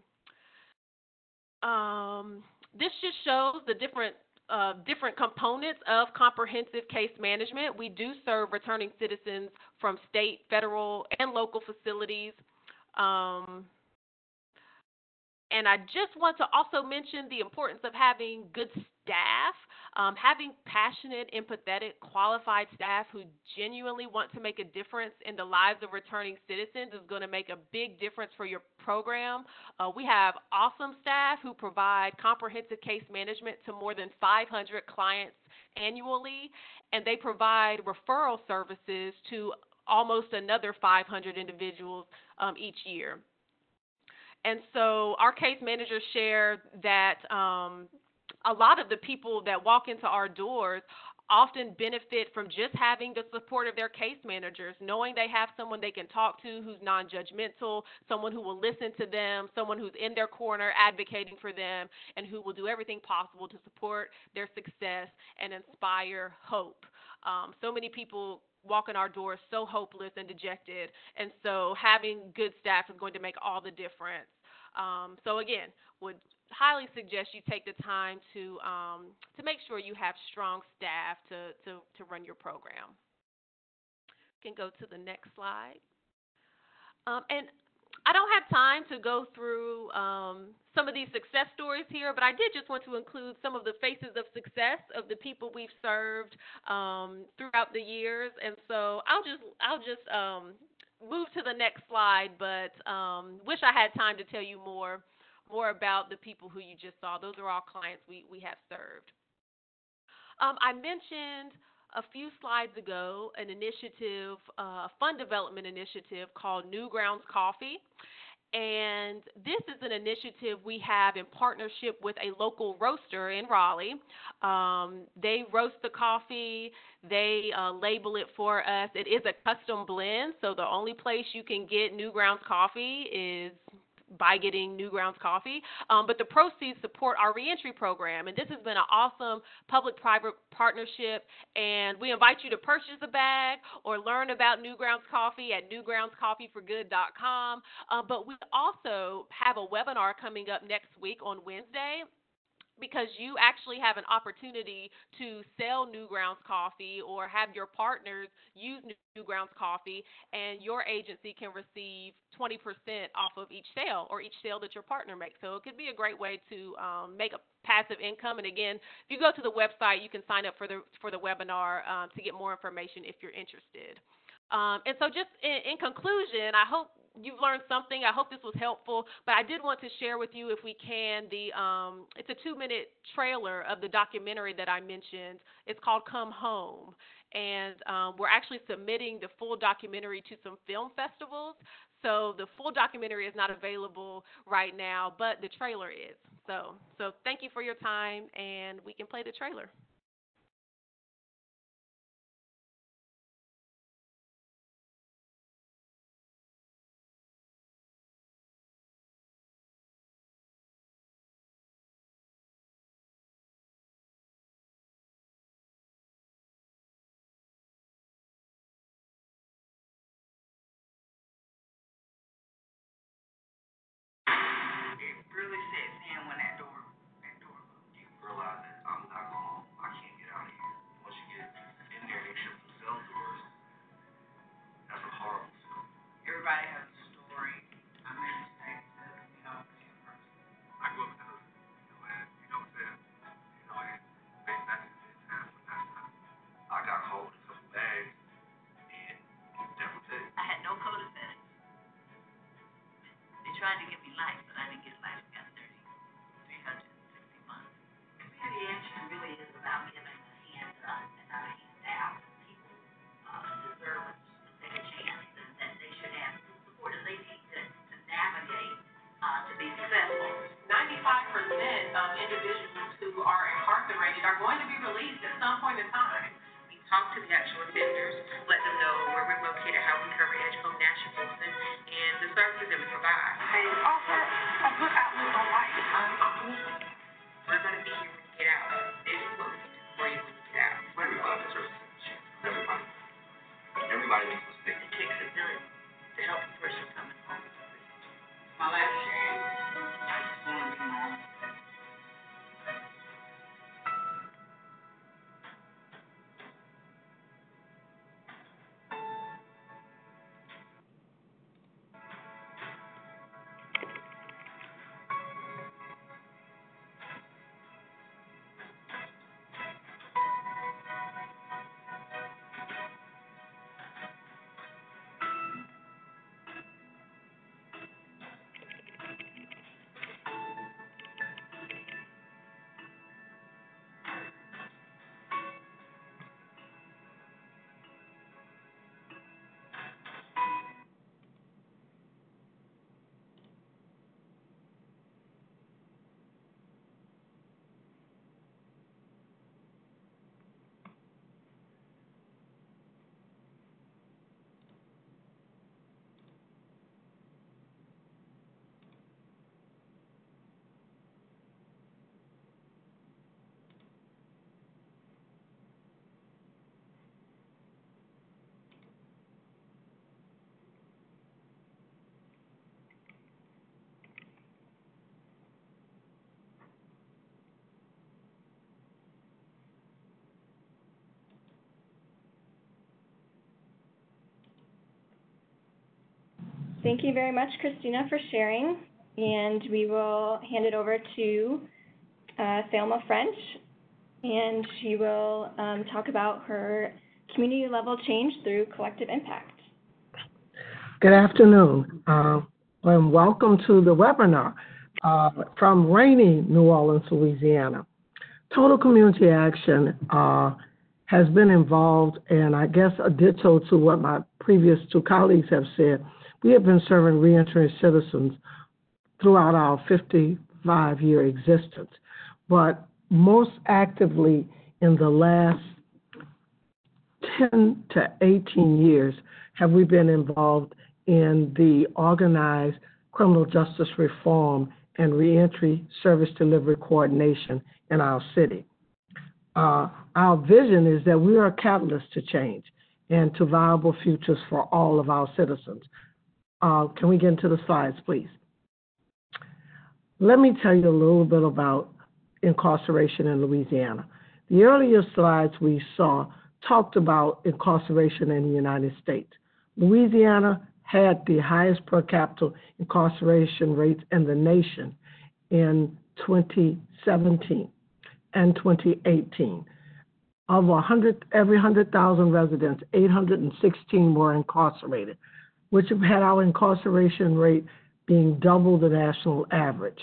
Um, this just shows the different uh, different components of comprehensive case management. We do serve returning citizens from state, federal, and local facilities. Um, and I just want to also mention the importance of having good staff um, having passionate, empathetic, qualified staff who genuinely want to make a difference in the lives of returning citizens is going to make a big difference for your program. Uh, we have awesome staff who provide comprehensive case management to more than 500 clients annually, and they provide referral services to almost another 500 individuals um, each year. And so our case managers share that um, a lot of the people that walk into our doors often benefit from just having the support of their case managers, knowing they have someone they can talk to who's non judgmental, someone who will listen to them, someone who's in their corner advocating for them, and who will do everything possible to support their success and inspire hope. Um, so many people walk in our doors so hopeless and dejected, and so having good staff is going to make all the difference. Um, so again, would highly suggest you take the time to um, to make sure you have strong staff to, to, to run your program. You can go to the next slide. Um, and I don't have time to go through um, some of these success stories here, but I did just want to include some of the faces of success of the people we've served um, throughout the years. And so I'll just I'll just um, move to the next slide, but um, wish I had time to tell you more more about the people who you just saw. Those are all clients we, we have served. Um, I mentioned a few slides ago an initiative, uh, a fund development initiative called New Grounds Coffee. And this is an initiative we have in partnership with a local roaster in Raleigh. Um, they roast the coffee, they uh, label it for us. It is a custom blend, so the only place you can get New Grounds coffee is by getting New Grounds Coffee. Um, but the proceeds support our reentry program, and this has been an awesome public-private partnership. And we invite you to purchase a bag or learn about New Grounds Coffee at newgroundscoffeeforgood.com. Uh, but we also have a webinar coming up next week on Wednesday because you actually have an opportunity to sell Newgrounds coffee or have your partners use Newgrounds coffee, and your agency can receive 20% off of each sale or each sale that your partner makes. So it could be a great way to um, make a passive income. And again, if you go to the website, you can sign up for the for the webinar um, to get more information if you're interested. Um, and so, just in, in conclusion, I hope you've learned something. I hope this was helpful. But I did want to share with you, if we can, the um, it's a two-minute trailer of the documentary that I mentioned. It's called Come Home, and um, we're actually submitting the full documentary to some film festivals. So the full documentary is not available right now, but the trailer is. So, so thank you for your time, and we can play the trailer. Good outlook on life. I'm optimistic. We're gonna be here Thank you very much, Christina, for sharing. And we will hand it over to uh, Thelma French, and she will um, talk about her community level change through collective impact. Good afternoon, uh, and welcome to the webinar uh, from rainy New Orleans, Louisiana. Total Community Action uh, has been involved, and I guess a ditto to what my previous two colleagues have said. We have been serving reentry citizens throughout our 55 year existence, but most actively in the last 10 to 18 years have we been involved in the organized criminal justice reform and reentry service delivery coordination in our city. Uh, our vision is that we are a catalyst to change and to viable futures for all of our citizens. Uh, can we get into the slides, please? Let me tell you a little bit about incarceration in Louisiana. The earlier slides we saw talked about incarceration in the United States. Louisiana had the highest per capita incarceration rates in the nation in 2017 and 2018. Of 100, every 100,000 residents, 816 were incarcerated, which had our incarceration rate being double the national average.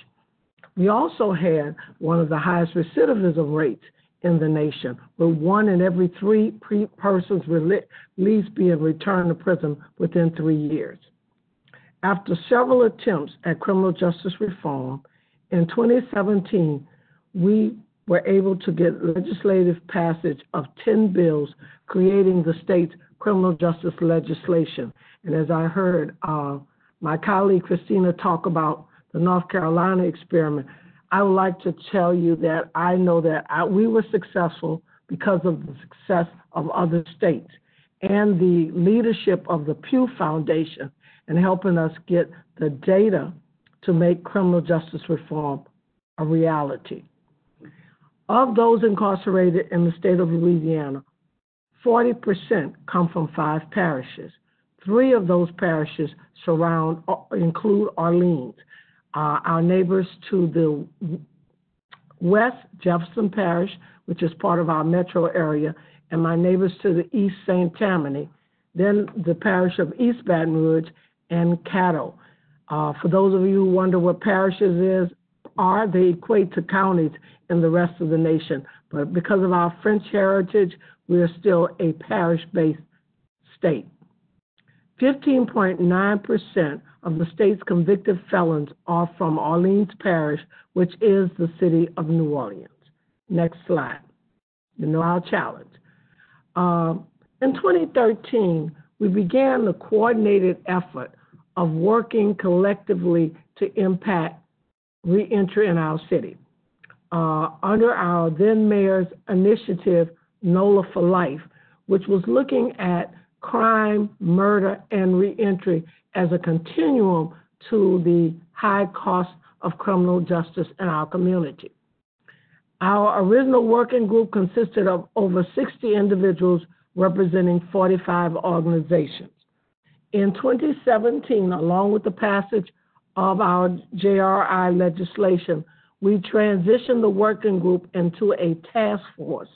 We also had one of the highest recidivism rates in the nation, with one in every three pre- persons released being returned to prison within three years. After several attempts at criminal justice reform, in 2017, we were able to get legislative passage of 10 bills creating the state's criminal justice legislation. And as I heard uh, my colleague Christina talk about the North Carolina experiment, I would like to tell you that I know that I, we were successful because of the success of other states and the leadership of the Pew Foundation in helping us get the data to make criminal justice reform a reality. Of those incarcerated in the state of Louisiana, 40% come from five parishes. Three of those parishes surround include Orleans. Uh, our neighbors to the west, Jefferson Parish, which is part of our metro area, and my neighbors to the east, St. Tammany. Then the parish of East Baton Rouge and Caddo. Uh, for those of you who wonder what parishes is, are they equate to counties in the rest of the nation. But because of our French heritage, we are still a parish-based state. 15.9% of the state's convicted felons are from Orleans Parish, which is the city of New Orleans. Next slide. Know our challenge. Uh, in 2013, we began the coordinated effort of working collectively to impact reentry in our city. Uh, under our then mayor's initiative, NOLA for Life, which was looking at crime, murder, and reentry as a continuum to the high cost of criminal justice in our community. Our original working group consisted of over 60 individuals representing 45 organizations. In 2017, along with the passage of our JRI legislation, we transitioned the working group into a task force,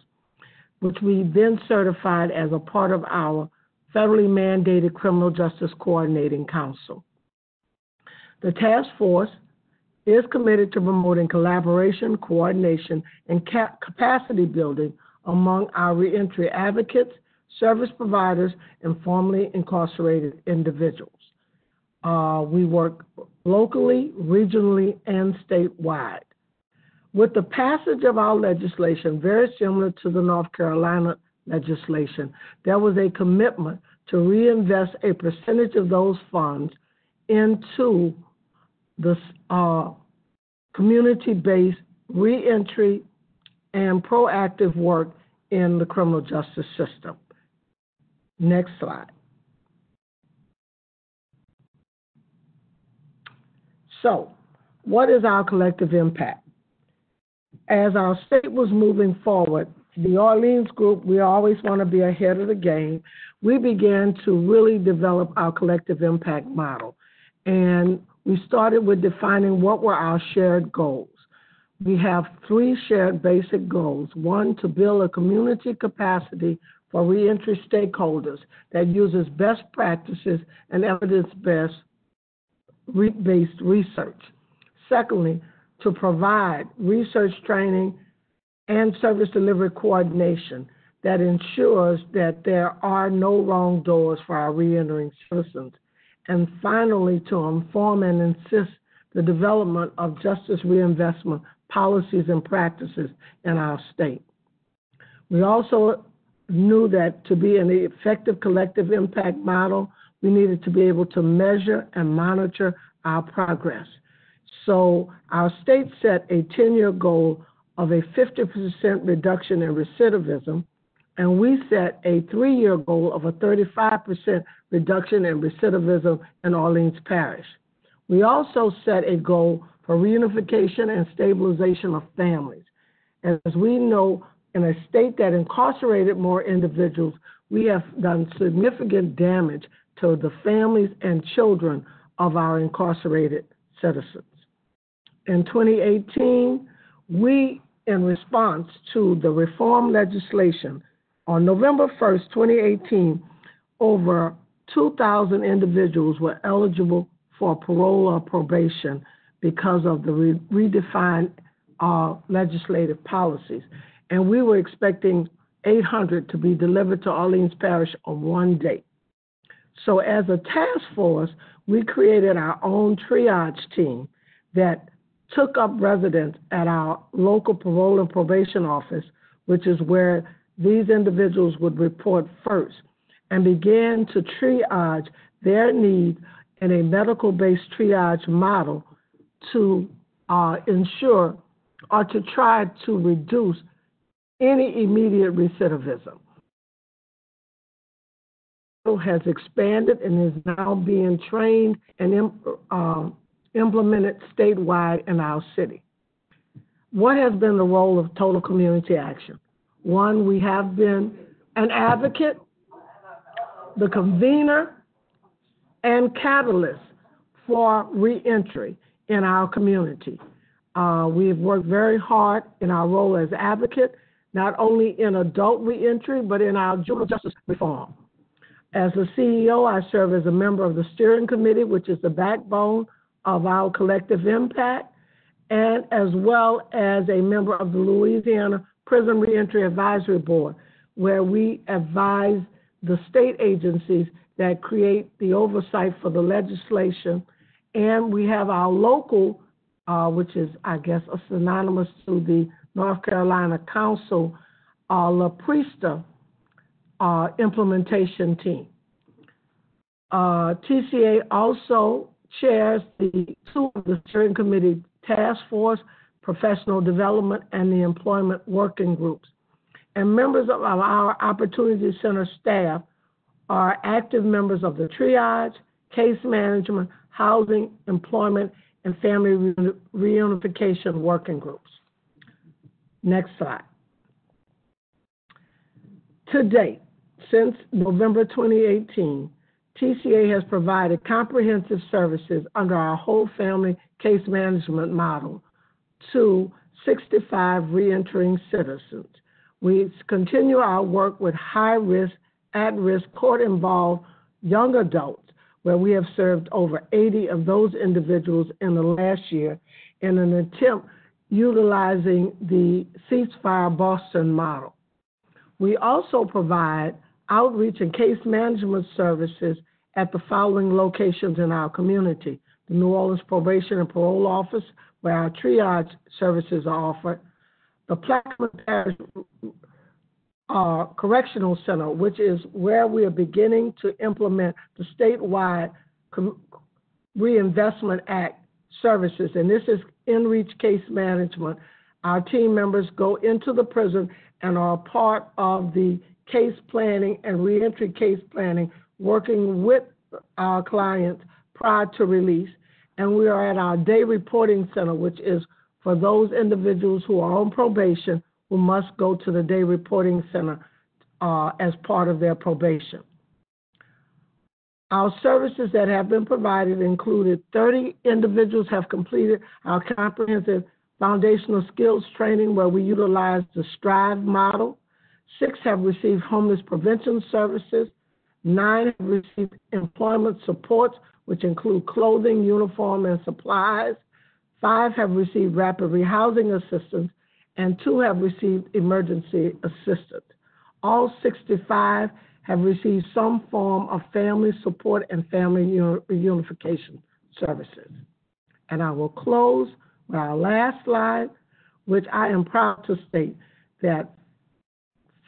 which we then certified as a part of our federally mandated Criminal Justice Coordinating Council. The task force is committed to promoting collaboration, coordination, and capacity building among our reentry advocates service providers, and formerly incarcerated individuals. Uh, we work locally, regionally, and statewide. With the passage of our legislation, very similar to the North Carolina legislation, there was a commitment to reinvest a percentage of those funds into the uh, community based reentry and proactive work in the criminal justice system. Next slide. So, what is our collective impact? As our state was moving forward, the Orleans group, we always want to be ahead of the game. We began to really develop our collective impact model. And we started with defining what were our shared goals. We have three shared basic goals. One, to build a community capacity for reentry stakeholders that uses best practices and evidence-based based research. Secondly, to provide research training and service delivery coordination that ensures that there are no wrong doors for our reentering citizens. And finally, to inform and insist the development of justice reinvestment policies and practices in our state. We also knew that to be an effective collective impact model, we needed to be able to measure and monitor our progress. So our state set a 10 year goal of a 50% reduction in recidivism, and we set a three year goal of a 35% reduction in recidivism in Orleans Parish. We also set a goal for reunification and stabilization of families. As we know, in a state that incarcerated more individuals, we have done significant damage to the families and children of our incarcerated citizens. In 2018, we, in response to the reform legislation, on November 1st, 2018, over 2,000 individuals were eligible for parole or probation because of the re- redefined uh, legislative policies. And we were expecting 800 to be delivered to Orleans Parish on one day. So, as a task force, we created our own triage team that took up residence at our local parole and probation office, which is where these individuals would report first, and began to triage their needs in a medical based triage model to uh, ensure or to try to reduce any immediate recidivism. Has expanded and is now being trained and uh, implemented statewide in our city. What has been the role of total community action? One, we have been an advocate, the convener, and catalyst for reentry in our community. Uh, we have worked very hard in our role as advocate, not only in adult reentry, but in our juvenile justice reform. As the CEO, I serve as a member of the steering committee, which is the backbone of our collective impact, and as well as a member of the Louisiana Prison Reentry Advisory Board, where we advise the state agencies that create the oversight for the legislation. And we have our local, uh, which is, I guess, synonymous to the North Carolina Council, uh, La Prista uh, implementation team. Uh, TCA also chairs the two of the steering committee task force, professional development, and the employment working groups. And members of our Opportunity Center staff are active members of the triage, case management, housing, employment, and family reunification working groups. Next slide. To date, since November 2018, TCA has provided comprehensive services under our whole family case management model to 65 reentering citizens. We continue our work with high risk, at risk, court involved young adults, where we have served over 80 of those individuals in the last year in an attempt utilizing the ceasefire Boston model. We also provide outreach and case management services at the following locations in our community. The New Orleans Probation and Parole Office, where our triage services are offered, the Plaquemine Parish uh, Correctional Center, which is where we are beginning to implement the statewide Com- Reinvestment Act services, and this is in reach case management. Our team members go into the prison and are part of the case planning and reentry case planning, working with our clients prior to release. And we are at our day reporting center, which is for those individuals who are on probation who must go to the day reporting center uh, as part of their probation. Our services that have been provided included 30 individuals have completed our comprehensive foundational skills training where we utilize the STRIVE model. Six have received homeless prevention services. Nine have received employment supports, which include clothing, uniform, and supplies. Five have received rapid rehousing assistance, and two have received emergency assistance. All 65 have received some form of family support and family reunification services. And I will close with our last slide, which I am proud to state that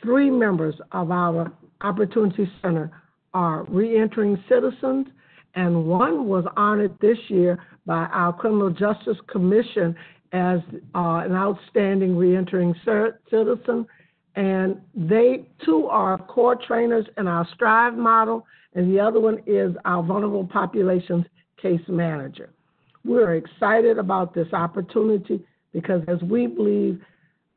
three members of our Opportunity Center are reentering citizens, and one was honored this year by our Criminal Justice Commission as uh, an outstanding reentering citizen. And they too are core trainers in our STRIVE model, and the other one is our vulnerable populations case manager. We're excited about this opportunity because, as we believe,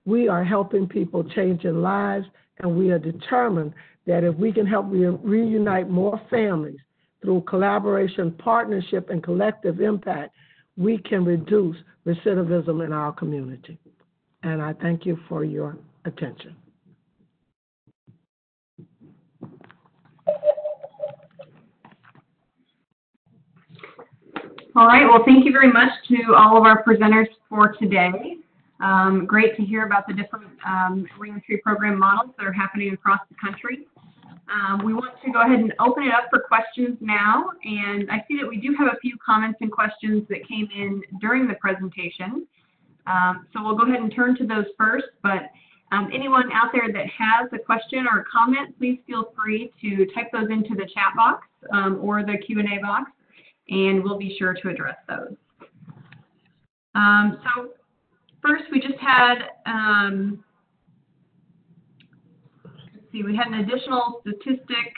we are helping people, changing lives, and we are determined that if we can help re- reunite more families through collaboration, partnership, and collective impact, we can reduce recidivism in our community. And I thank you for your attention. All right, well, thank you very much to all of our presenters for today. Um, great to hear about the different um, reentry program models that are happening across the country. Um, we want to go ahead and open it up for questions now, and I see that we do have a few comments and questions that came in during the presentation. Um, so we'll go ahead and turn to those first, but um, anyone out there that has a question or a comment, please feel free to type those into the chat box um, or the Q&A box, and we'll be sure to address those. Um, so first, we just had, um, see, we had an additional statistic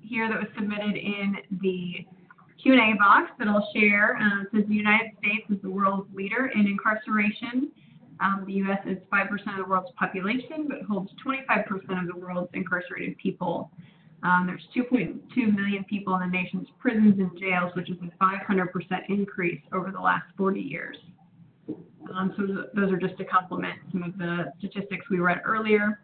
here that was submitted in the Q&A box that I'll share. Uh, it says the United States is the world's leader in incarceration. Um, the U.S. is 5% of the world's population, but holds 25% of the world's incarcerated people. Um, there's 2.2 million people in the nation's prisons and jails, which is a 500% increase over the last 40 years. Um, so those are just to complement some of the statistics we read earlier.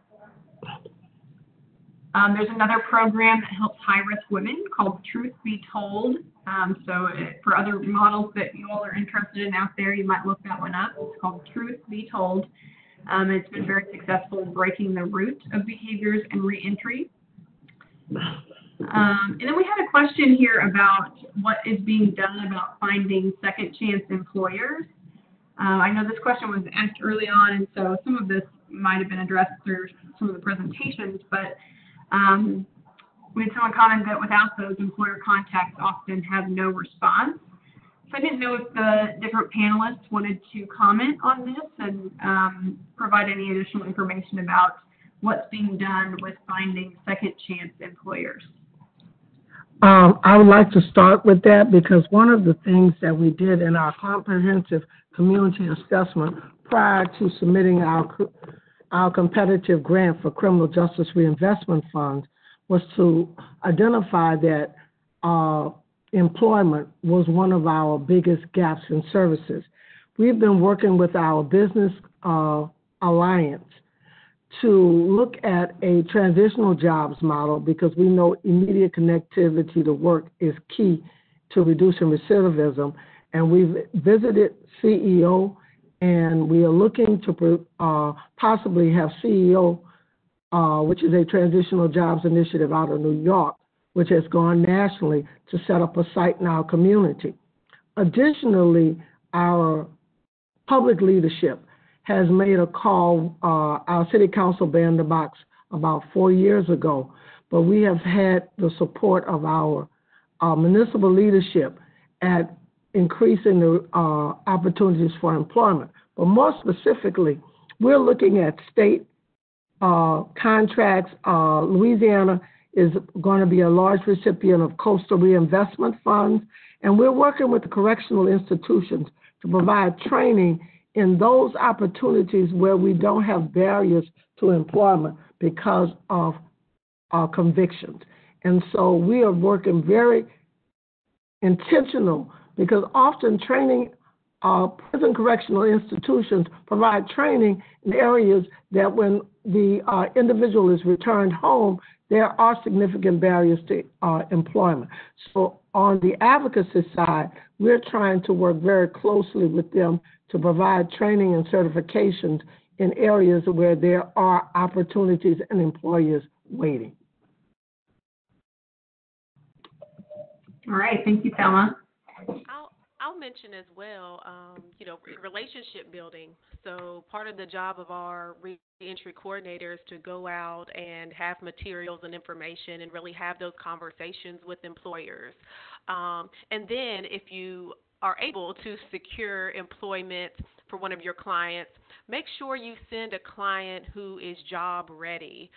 Um, there's another program that helps high-risk women called Truth Be Told. Um, so it, for other models that you all are interested in out there, you might look that one up. It's called Truth Be Told. Um, it's been very successful in breaking the root of behaviors and reentry. Um, and then we had a question here about what is being done about finding second chance employers. Uh, I know this question was asked early on, and so some of this might have been addressed through some of the presentations, but um, we had someone comment that without those, employer contacts often have no response. So I didn't know if the different panelists wanted to comment on this and um, provide any additional information about what's being done with finding second chance employers. Um, I would like to start with that because one of the things that we did in our comprehensive community assessment prior to submitting our our competitive grant for criminal justice reinvestment funds was to identify that uh, employment was one of our biggest gaps in services. We've been working with our business uh, alliance to look at a transitional jobs model because we know immediate connectivity to work is key to reducing recidivism. And we've visited CEO and we are looking to uh, possibly have CEO, uh, which is a transitional jobs initiative out of New York, which has gone nationally to set up a site in our community. Additionally, our public leadership has made a call. Uh, our city council banned the box about four years ago, but we have had the support of our uh, municipal leadership at increasing the uh, opportunities for employment. But more specifically, we're looking at state uh, contracts. Uh, Louisiana is going to be a large recipient of coastal reinvestment funds, and we're working with the correctional institutions to provide training in those opportunities where we don't have barriers to employment because of our convictions. And so we are working very intentional because often training uh, prison correctional institutions provide training in areas that when the uh, individual is returned home, there are significant barriers to uh, employment. So, on the advocacy side, we're trying to work very closely with them to provide training and certifications in areas where there are opportunities and employers waiting. All right, thank you, Thelma. I'll, I'll mention as well, um, you know, relationship building. So part of the job of our reentry coordinators to go out and have materials and information and really have those conversations with employers. Um, and then if you are able to secure employment for one of your clients, make sure you send a client who is job ready.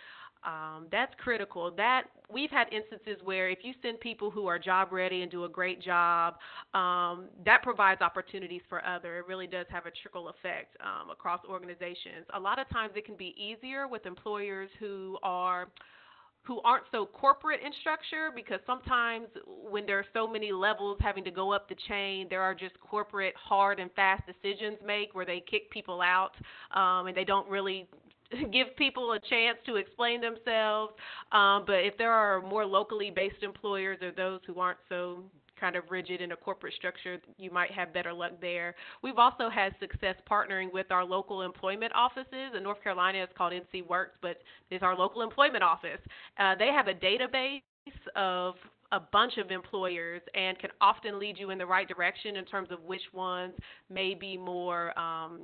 Um, that's critical. That we've had instances where if you send people who are job ready and do a great job, um, that provides opportunities for other. It really does have a trickle effect um, across organizations. A lot of times it can be easier with employers who are who aren't so corporate in structure because sometimes when there are so many levels having to go up the chain, there are just corporate hard and fast decisions made where they kick people out um, and they don't really give people a chance to explain themselves. Um, but if there are more locally based employers or those who aren't so kind of rigid in a corporate structure, you might have better luck there. We've also had success partnering with our local employment offices. In North Carolina, it's called NC Works, but it's our local employment office. Uh, they have a database of a bunch of employers and can often lead you in the right direction in terms of which ones may be more um,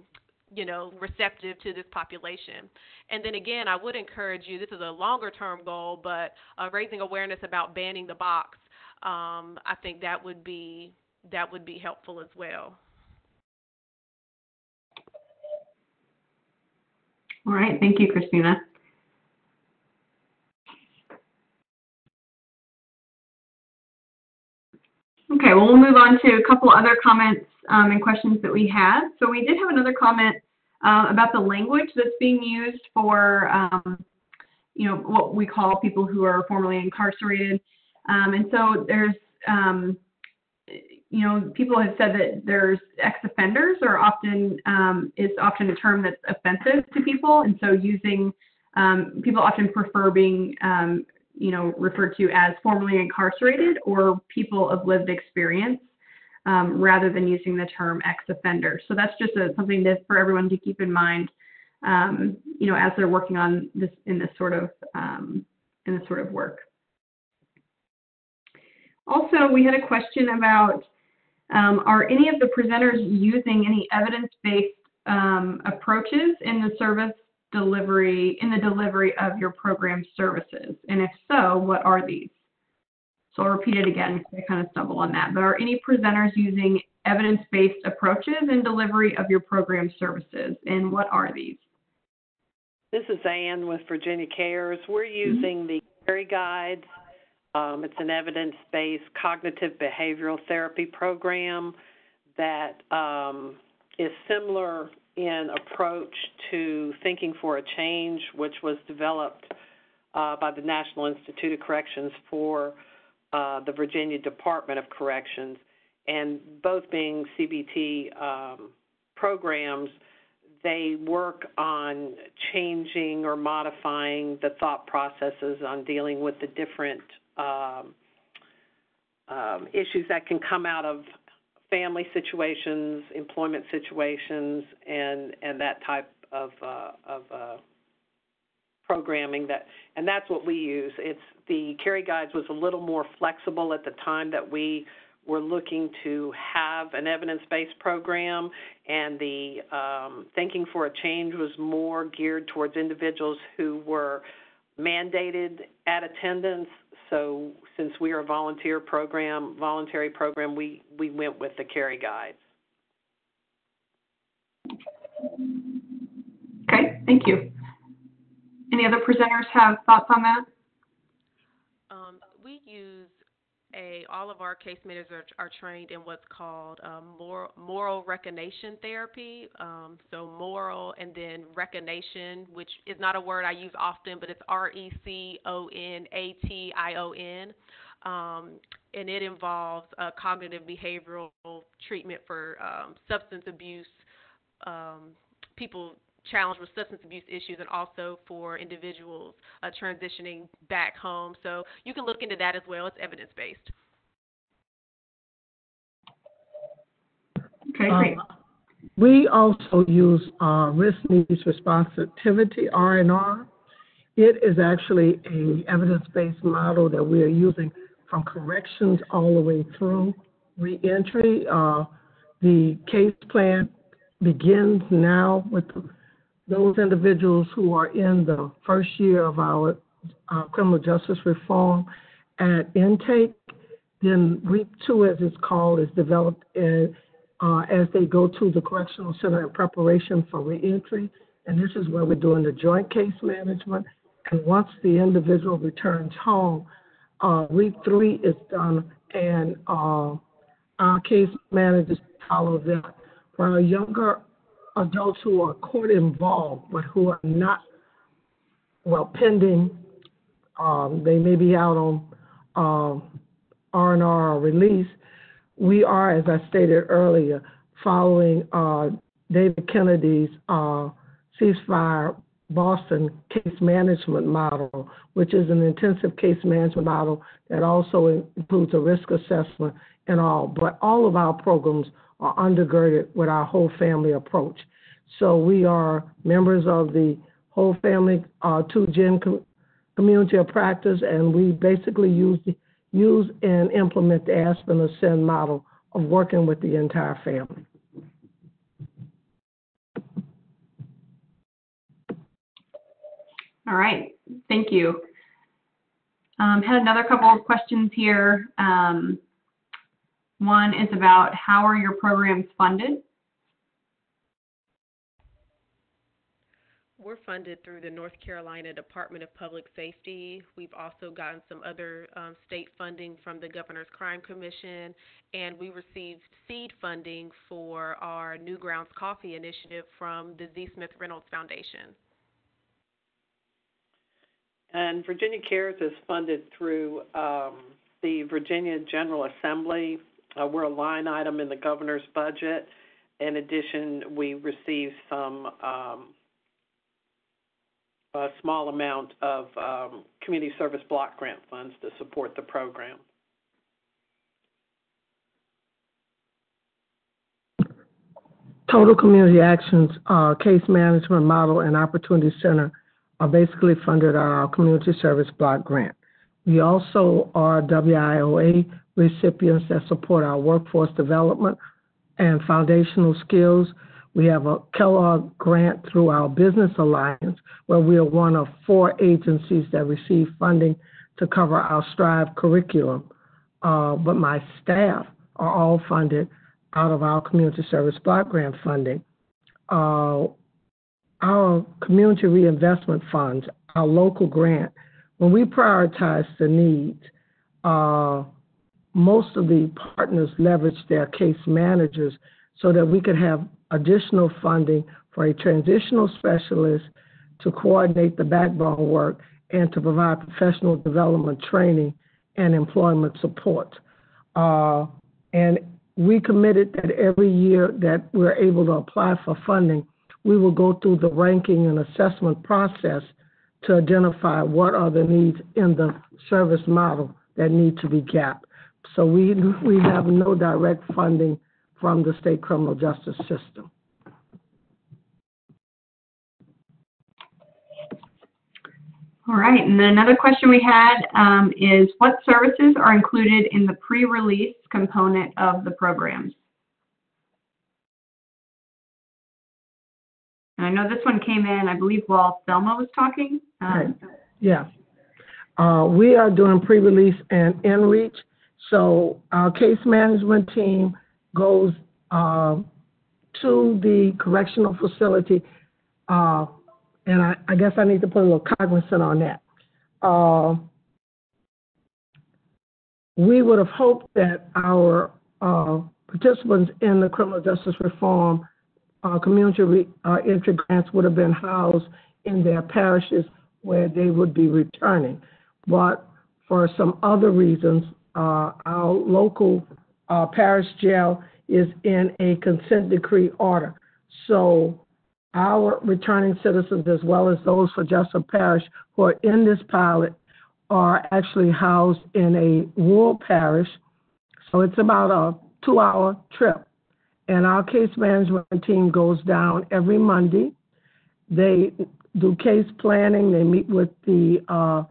you know, receptive to this population. And then again, I would encourage you, this is a longer term goal, but uh, raising awareness about banning the box um, I think that would be that would be helpful as well. All right, thank you, Christina. Okay, well, we'll move on to a couple other comments um, and questions that we had. So we did have another comment uh, about the language that's being used for, um, you know, what we call people who are formerly incarcerated. Um, and so there's, um, you know, people have said that there's ex-offenders are often um, is often a term that's offensive to people, and so using um, people often prefer being, you know, referred to as formerly incarcerated or people of lived experience. Um, rather than using the term ex-offender, so that's just a, something that for everyone to keep in mind, you know, as they're working on this in this sort of in this sort of work. Also, we had a question about um, are any of the presenters using any evidence-based um, approaches in the service delivery, in the delivery of your program services? And if so, what are these? So I'll repeat it again because I kind of stumble on that. But are any presenters using evidence-based approaches in delivery of your program services? And what are these? This is Ann with Virginia Cares. We're mm-hmm. using mm-hmm. the Carey Guides um, it's an evidence based cognitive behavioral therapy program that um, is similar in approach to Thinking for a Change, which was developed uh, by the National Institute of Corrections for uh, the Virginia Department of Corrections, and both being CBT um, programs, they work on changing or modifying the thought processes on dealing with the different um, um, issues that can come out of family situations, employment situations, and and that type of uh, of uh, programming that and that's what we use. It's the Carey Guides was a little more flexible at the time that we were looking to have an evidence-based program, and the um, Thinking for a Change was more geared towards individuals who were mandated at attendance so since we are a volunteer program, voluntary program, we, we went with the Carey Guides. Okay, thank you. Any other presenters have thoughts on that? Um, we use a all of our case managers are, are trained in what's called um, moral, moral reconation therapy. Um, so moral and then reconation, which is not a word I use often, but it's R E C O N A T I O N. Um, and it involves uh, cognitive behavioral treatment for um, substance abuse, um, people challenged with substance abuse issues and also for individuals uh, transitioning back home. So you can look into that as well. It's evidence based. Okay, great. Um, we also use uh, risk needs responsivity R&R. It is actually a evidence-based model that we are using from corrections all the way through reentry. Uh, the case plan begins now with the those individuals who are in the first year of our uh, criminal justice reform at intake, then REAP 2, as it's called, is developed in, uh, as they go to the correctional center in preparation for reentry. And this is where we're doing the joint case management And once the individual returns home, uh, week three is done, and uh, our case managers follow that. For our younger adults who are court involved but who are not, well, pending, um, they may be out on um, R&R release, we are, as I stated earlier, following uh, David Kennedy's uh, ceasefire Boston case management model, which is an intensive case management model that also includes a risk assessment and all. But all of our programs are undergirded with our whole family approach. So we are members of the whole family uh, two gen com- community of practice, and we basically use use and implement the Aspen Ascend model of working with the entire family. All right, thank you. Um, had another couple of questions here. Um, one is about how are your programs funded? We're funded through the North Carolina Department of Public Safety. We've also gotten some other um, state funding from the Governor's Crime Commission, and we received seed funding for our Newgrounds Coffee initiative from the Z. Smith Reynolds Foundation. And Virginia Cares is funded through um, the Virginia General Assembly. Uh, we're a line item in the governor's budget. In addition, we receive some um, a small amount of um, community service block grant funds to support the program. Total Community Actions uh, Case Management Model and Opportunity Center are basically funded out our community service block grant. We also are WIOA recipients that support our workforce development and foundational skills. We have a Kellogg grant through our Business Alliance, where we are one of four agencies that receive funding to cover our Strive curriculum. Uh, but my staff are all funded out of our community service block grant funding. Uh, our community reinvestment funds, our local grant, when we prioritize the needs, uh, most of the partners leverage their case managers so that we could have additional funding for a transitional specialist to coordinate the backbone work and to provide professional development training and employment support. Uh, and we committed that every year that we're able to apply for funding, we will go through the ranking and assessment process to identify what are the needs in the service model that need to be gapped. So we, we have no direct funding from the state criminal justice system. All right, and then another question we had um, is what services are included in the pre-release component of the programs? And I know this one came in, I believe, while Thelma was talking. Um, Yeah. Uh, we are doing pre-release and in-reach. So our case management team goes uh, to the correctional facility, uh, and I, I guess I need to put a little cognizant on that. Uh, we would have hoped that our uh, participants in the criminal justice reform uh, community uh, entry grants would have been housed in their parishes where they would be returning. But for some other reasons, uh, our local uh, parish jail is in a consent decree order. So our returning citizens, as well as those for Jessup Parish who are in this pilot, are actually housed in a rural parish. So it's about a two hour trip. And our case management team goes down every Monday. They do case planning, they meet with the uh,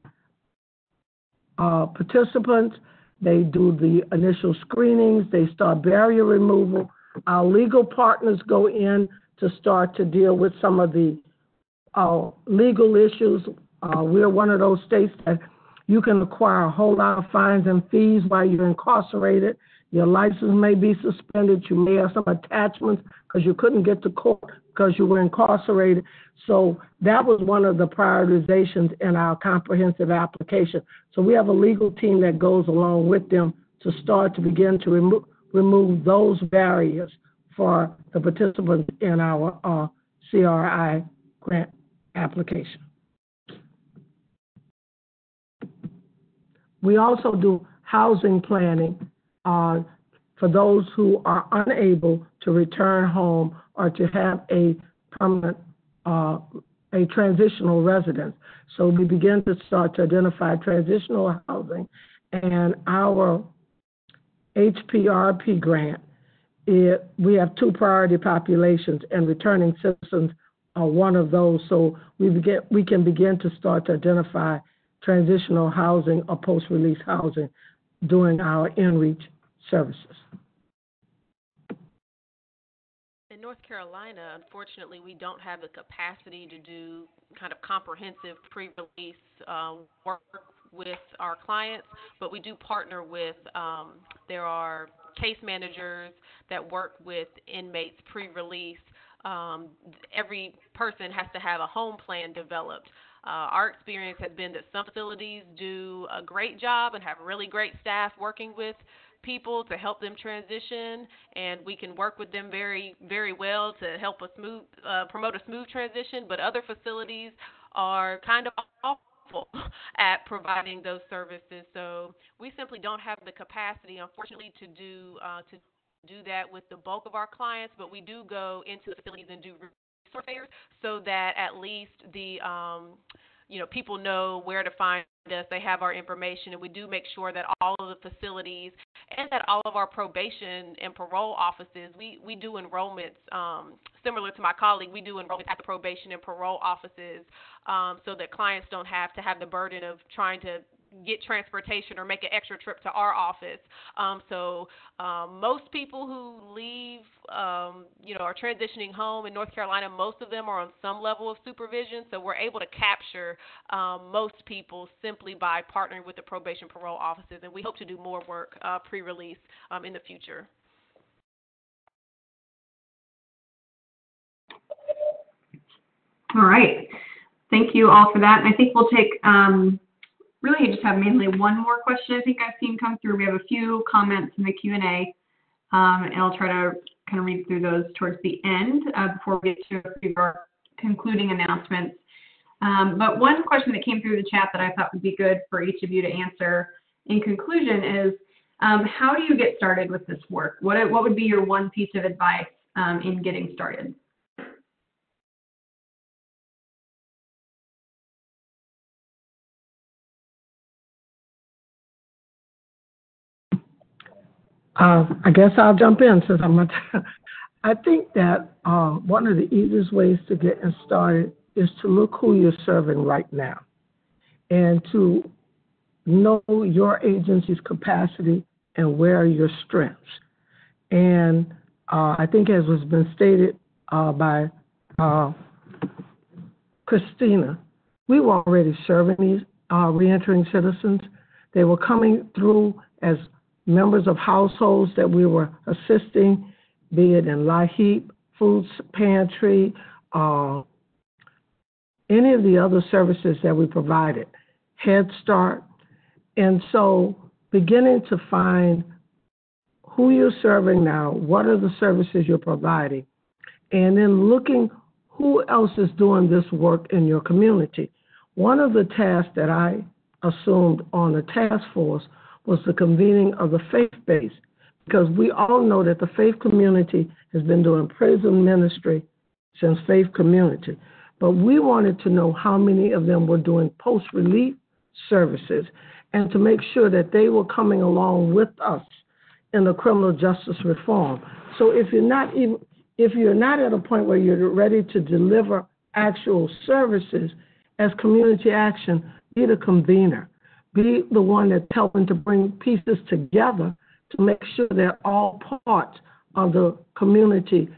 uh, participants, they do the initial screenings, they start barrier removal. Our legal partners go in to start to deal with some of the uh, legal issues. Uh, we're one of those states that you can acquire a whole lot of fines and fees while you're incarcerated. Your license may be suspended. You may have some attachments because you couldn't get to court because you were incarcerated. So that was one of the prioritizations in our comprehensive application. So we have a legal team that goes along with them to start to begin to remo- remove those barriers for the participants in our uh, CRI grant application. We also do housing planning uh, for those who are unable to return home or to have a permanent, uh, a transitional residence. So we begin to start to identify transitional housing, and our HPRP grant, it, we have two priority populations, and returning citizens are one of those. So we begin, we can begin to start to identify transitional housing or post-release housing during our in-reach services. In North Carolina, unfortunately, we don't have the capacity to do kind of comprehensive pre-release uh, work with our clients, but we do partner with, um, there are case managers that work with inmates pre-release. Um, every person has to have a home plan developed. Uh, our experience has been that some facilities do a great job and have really great staff working with people to help them transition, and we can work with them very, very well to help a smooth, uh, promote a smooth transition. But other facilities are kind of awful at providing those services, so we simply don't have the capacity, unfortunately, to do uh, to do that with the bulk of our clients. But we do go into the facilities and do resource fairs so that at least the um, you know people know where to find us. They have our information, and we do make sure that all of the facilities and that all of our probation and parole offices we we do enrollments um, similar to my colleague. We do enrollments at the probation and parole offices um, so that clients don't have to have the burden of trying to get transportation or make an extra trip to our office. Um, so um, most people who leave, um, you know, are transitioning home in North Carolina. Most of them are on some level of supervision. So we're able to capture um, most people simply by partnering with the probation parole offices, and we hope to do more work uh, pre-release um, in the future. All right. Thank you all for that. And I think we'll take really just have mainly one more question I think I've seen come through. We have a few comments in the Q&A, um, and I'll try to kind of read through those towards the end uh, before we get to our concluding announcements. Um, but one question that came through the chat that I thought would be good for each of you to answer in conclusion is, um, how do you get started with this work? What, what would be your one piece of advice um, in getting started? Uh, I guess I'll jump in since I'm. I think that uh, one of the easiest ways to get started is to look who you're serving right now and to know your agency's capacity and where are your strengths. And uh, I think, as has been stated uh, by uh, Christina, we were already serving these uh, reentering citizens. They were coming through as members of households that we were assisting, be it in LIHEAP, Food Pantry, uh, any of the other services that we provided, Head Start. And so beginning to find who you're serving now, what are the services you're providing, and then looking who else is doing this work in your community. One of the tasks that I assumed on the task force was the convening of the faith base, because we all know that the faith community has been doing prison ministry since faith community. But we wanted to know how many of them were doing post relief services and to make sure that they were coming along with us in the criminal justice reform. So if you're not even if you're not at a point where you're ready to deliver actual services as community action, be the convener. Be the one that's helping to bring pieces together to make sure that all parts of the community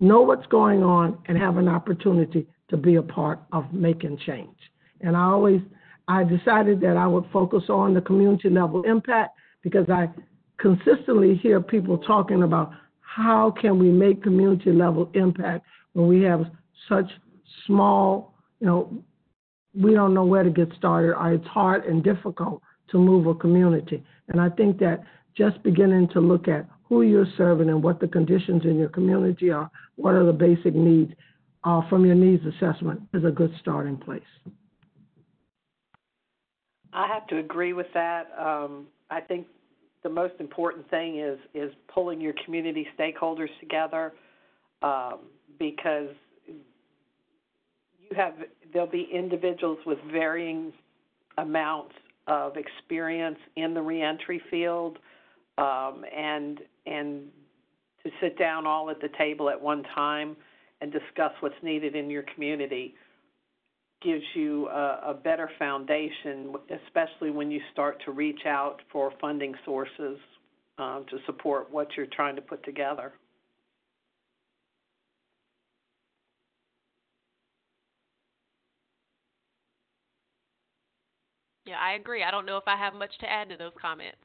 know what's going on and have an opportunity to be a part of making change. And I always, I decided that I would focus on the community level impact because I consistently hear people talking about how can we make community level impact when we have such small, you know, we don't know where to get started, or it's hard and difficult to move a community. And I think that just beginning to look at who you're serving and what the conditions in your community are, what are the basic needs uh, from your needs assessment is a good starting place. I have to agree with that. Um, I think the most important thing is is pulling your community stakeholders together um, because you have there'll be individuals with varying amounts of experience in the reentry field, um, and and to sit down all at the table at one time and discuss what's needed in your community gives you a, a better foundation, especially when you start to reach out for funding sources um, to support what you're trying to put together. Yeah, I agree. I don't know if I have much to add to those comments.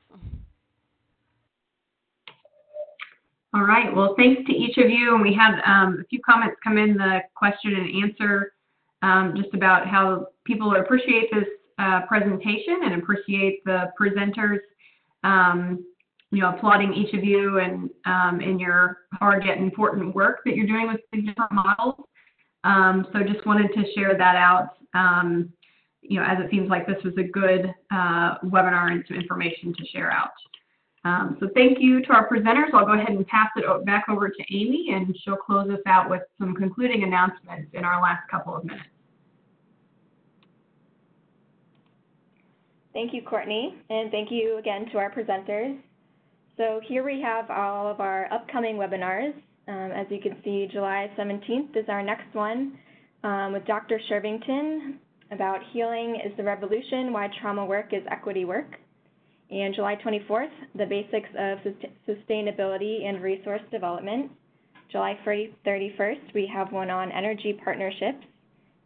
All right. Well, thanks to each of you. And we had um, a few comments come in the question and answer um, just about how people appreciate this uh, presentation and appreciate the presenters, um, you know, applauding each of you and um, in your hard yet important work that you're doing with the different models. Um, so just wanted to share that out, um, you know, as it seems like this was a good uh, webinar and some information to share out. Um, so thank you to our presenters. I'll go ahead and pass it back over to Amy, and she'll close us out with some concluding announcements in our last couple of minutes. Thank you, Courtney, and thank you again to our presenters. So here we have all of our upcoming webinars. Um, as you can see, July 17th is our next one um, with Dr. Shervington about Healing is the Revolution, Why Trauma Work is Equity Work. And July 24th, the basics of sustainability and resource development. July 31st, we have one on energy partnerships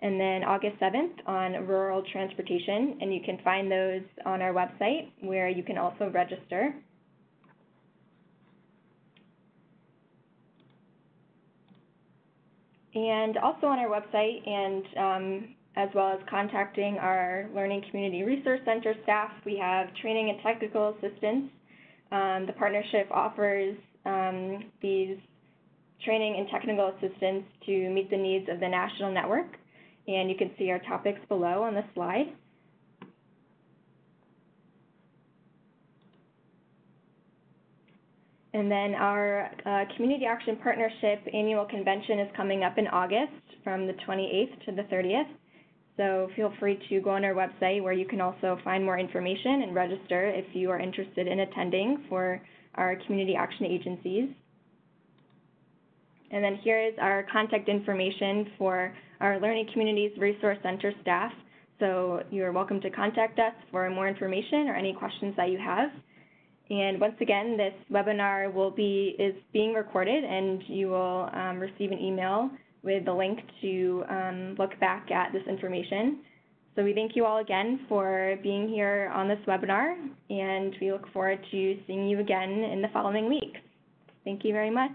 and then August 7th on rural transportation, and you can find those on our website where you can also register. And also on our website, and um, as well as contacting our Learning Community Resource Center staff, we have training and technical assistance. Um, the partnership offers um, these training and technical assistance to meet the needs of the national network and you can see our topics below on the slide. And then our uh, Community Action Partnership annual convention is coming up in August from the 28th to the 30th. So feel free to go on our website where you can also find more information and register if you are interested in attending for our community action agencies. And then here is our contact information for our Learning Communities Resource Center staff. So you're welcome to contact us for more information or any questions that you have. And once again, this webinar will be is being recorded, and you will um, receive an email with the link to um, look back at this information. So we thank you all again for being here on this webinar, and we look forward to seeing you again in the following weeks. Thank you very much.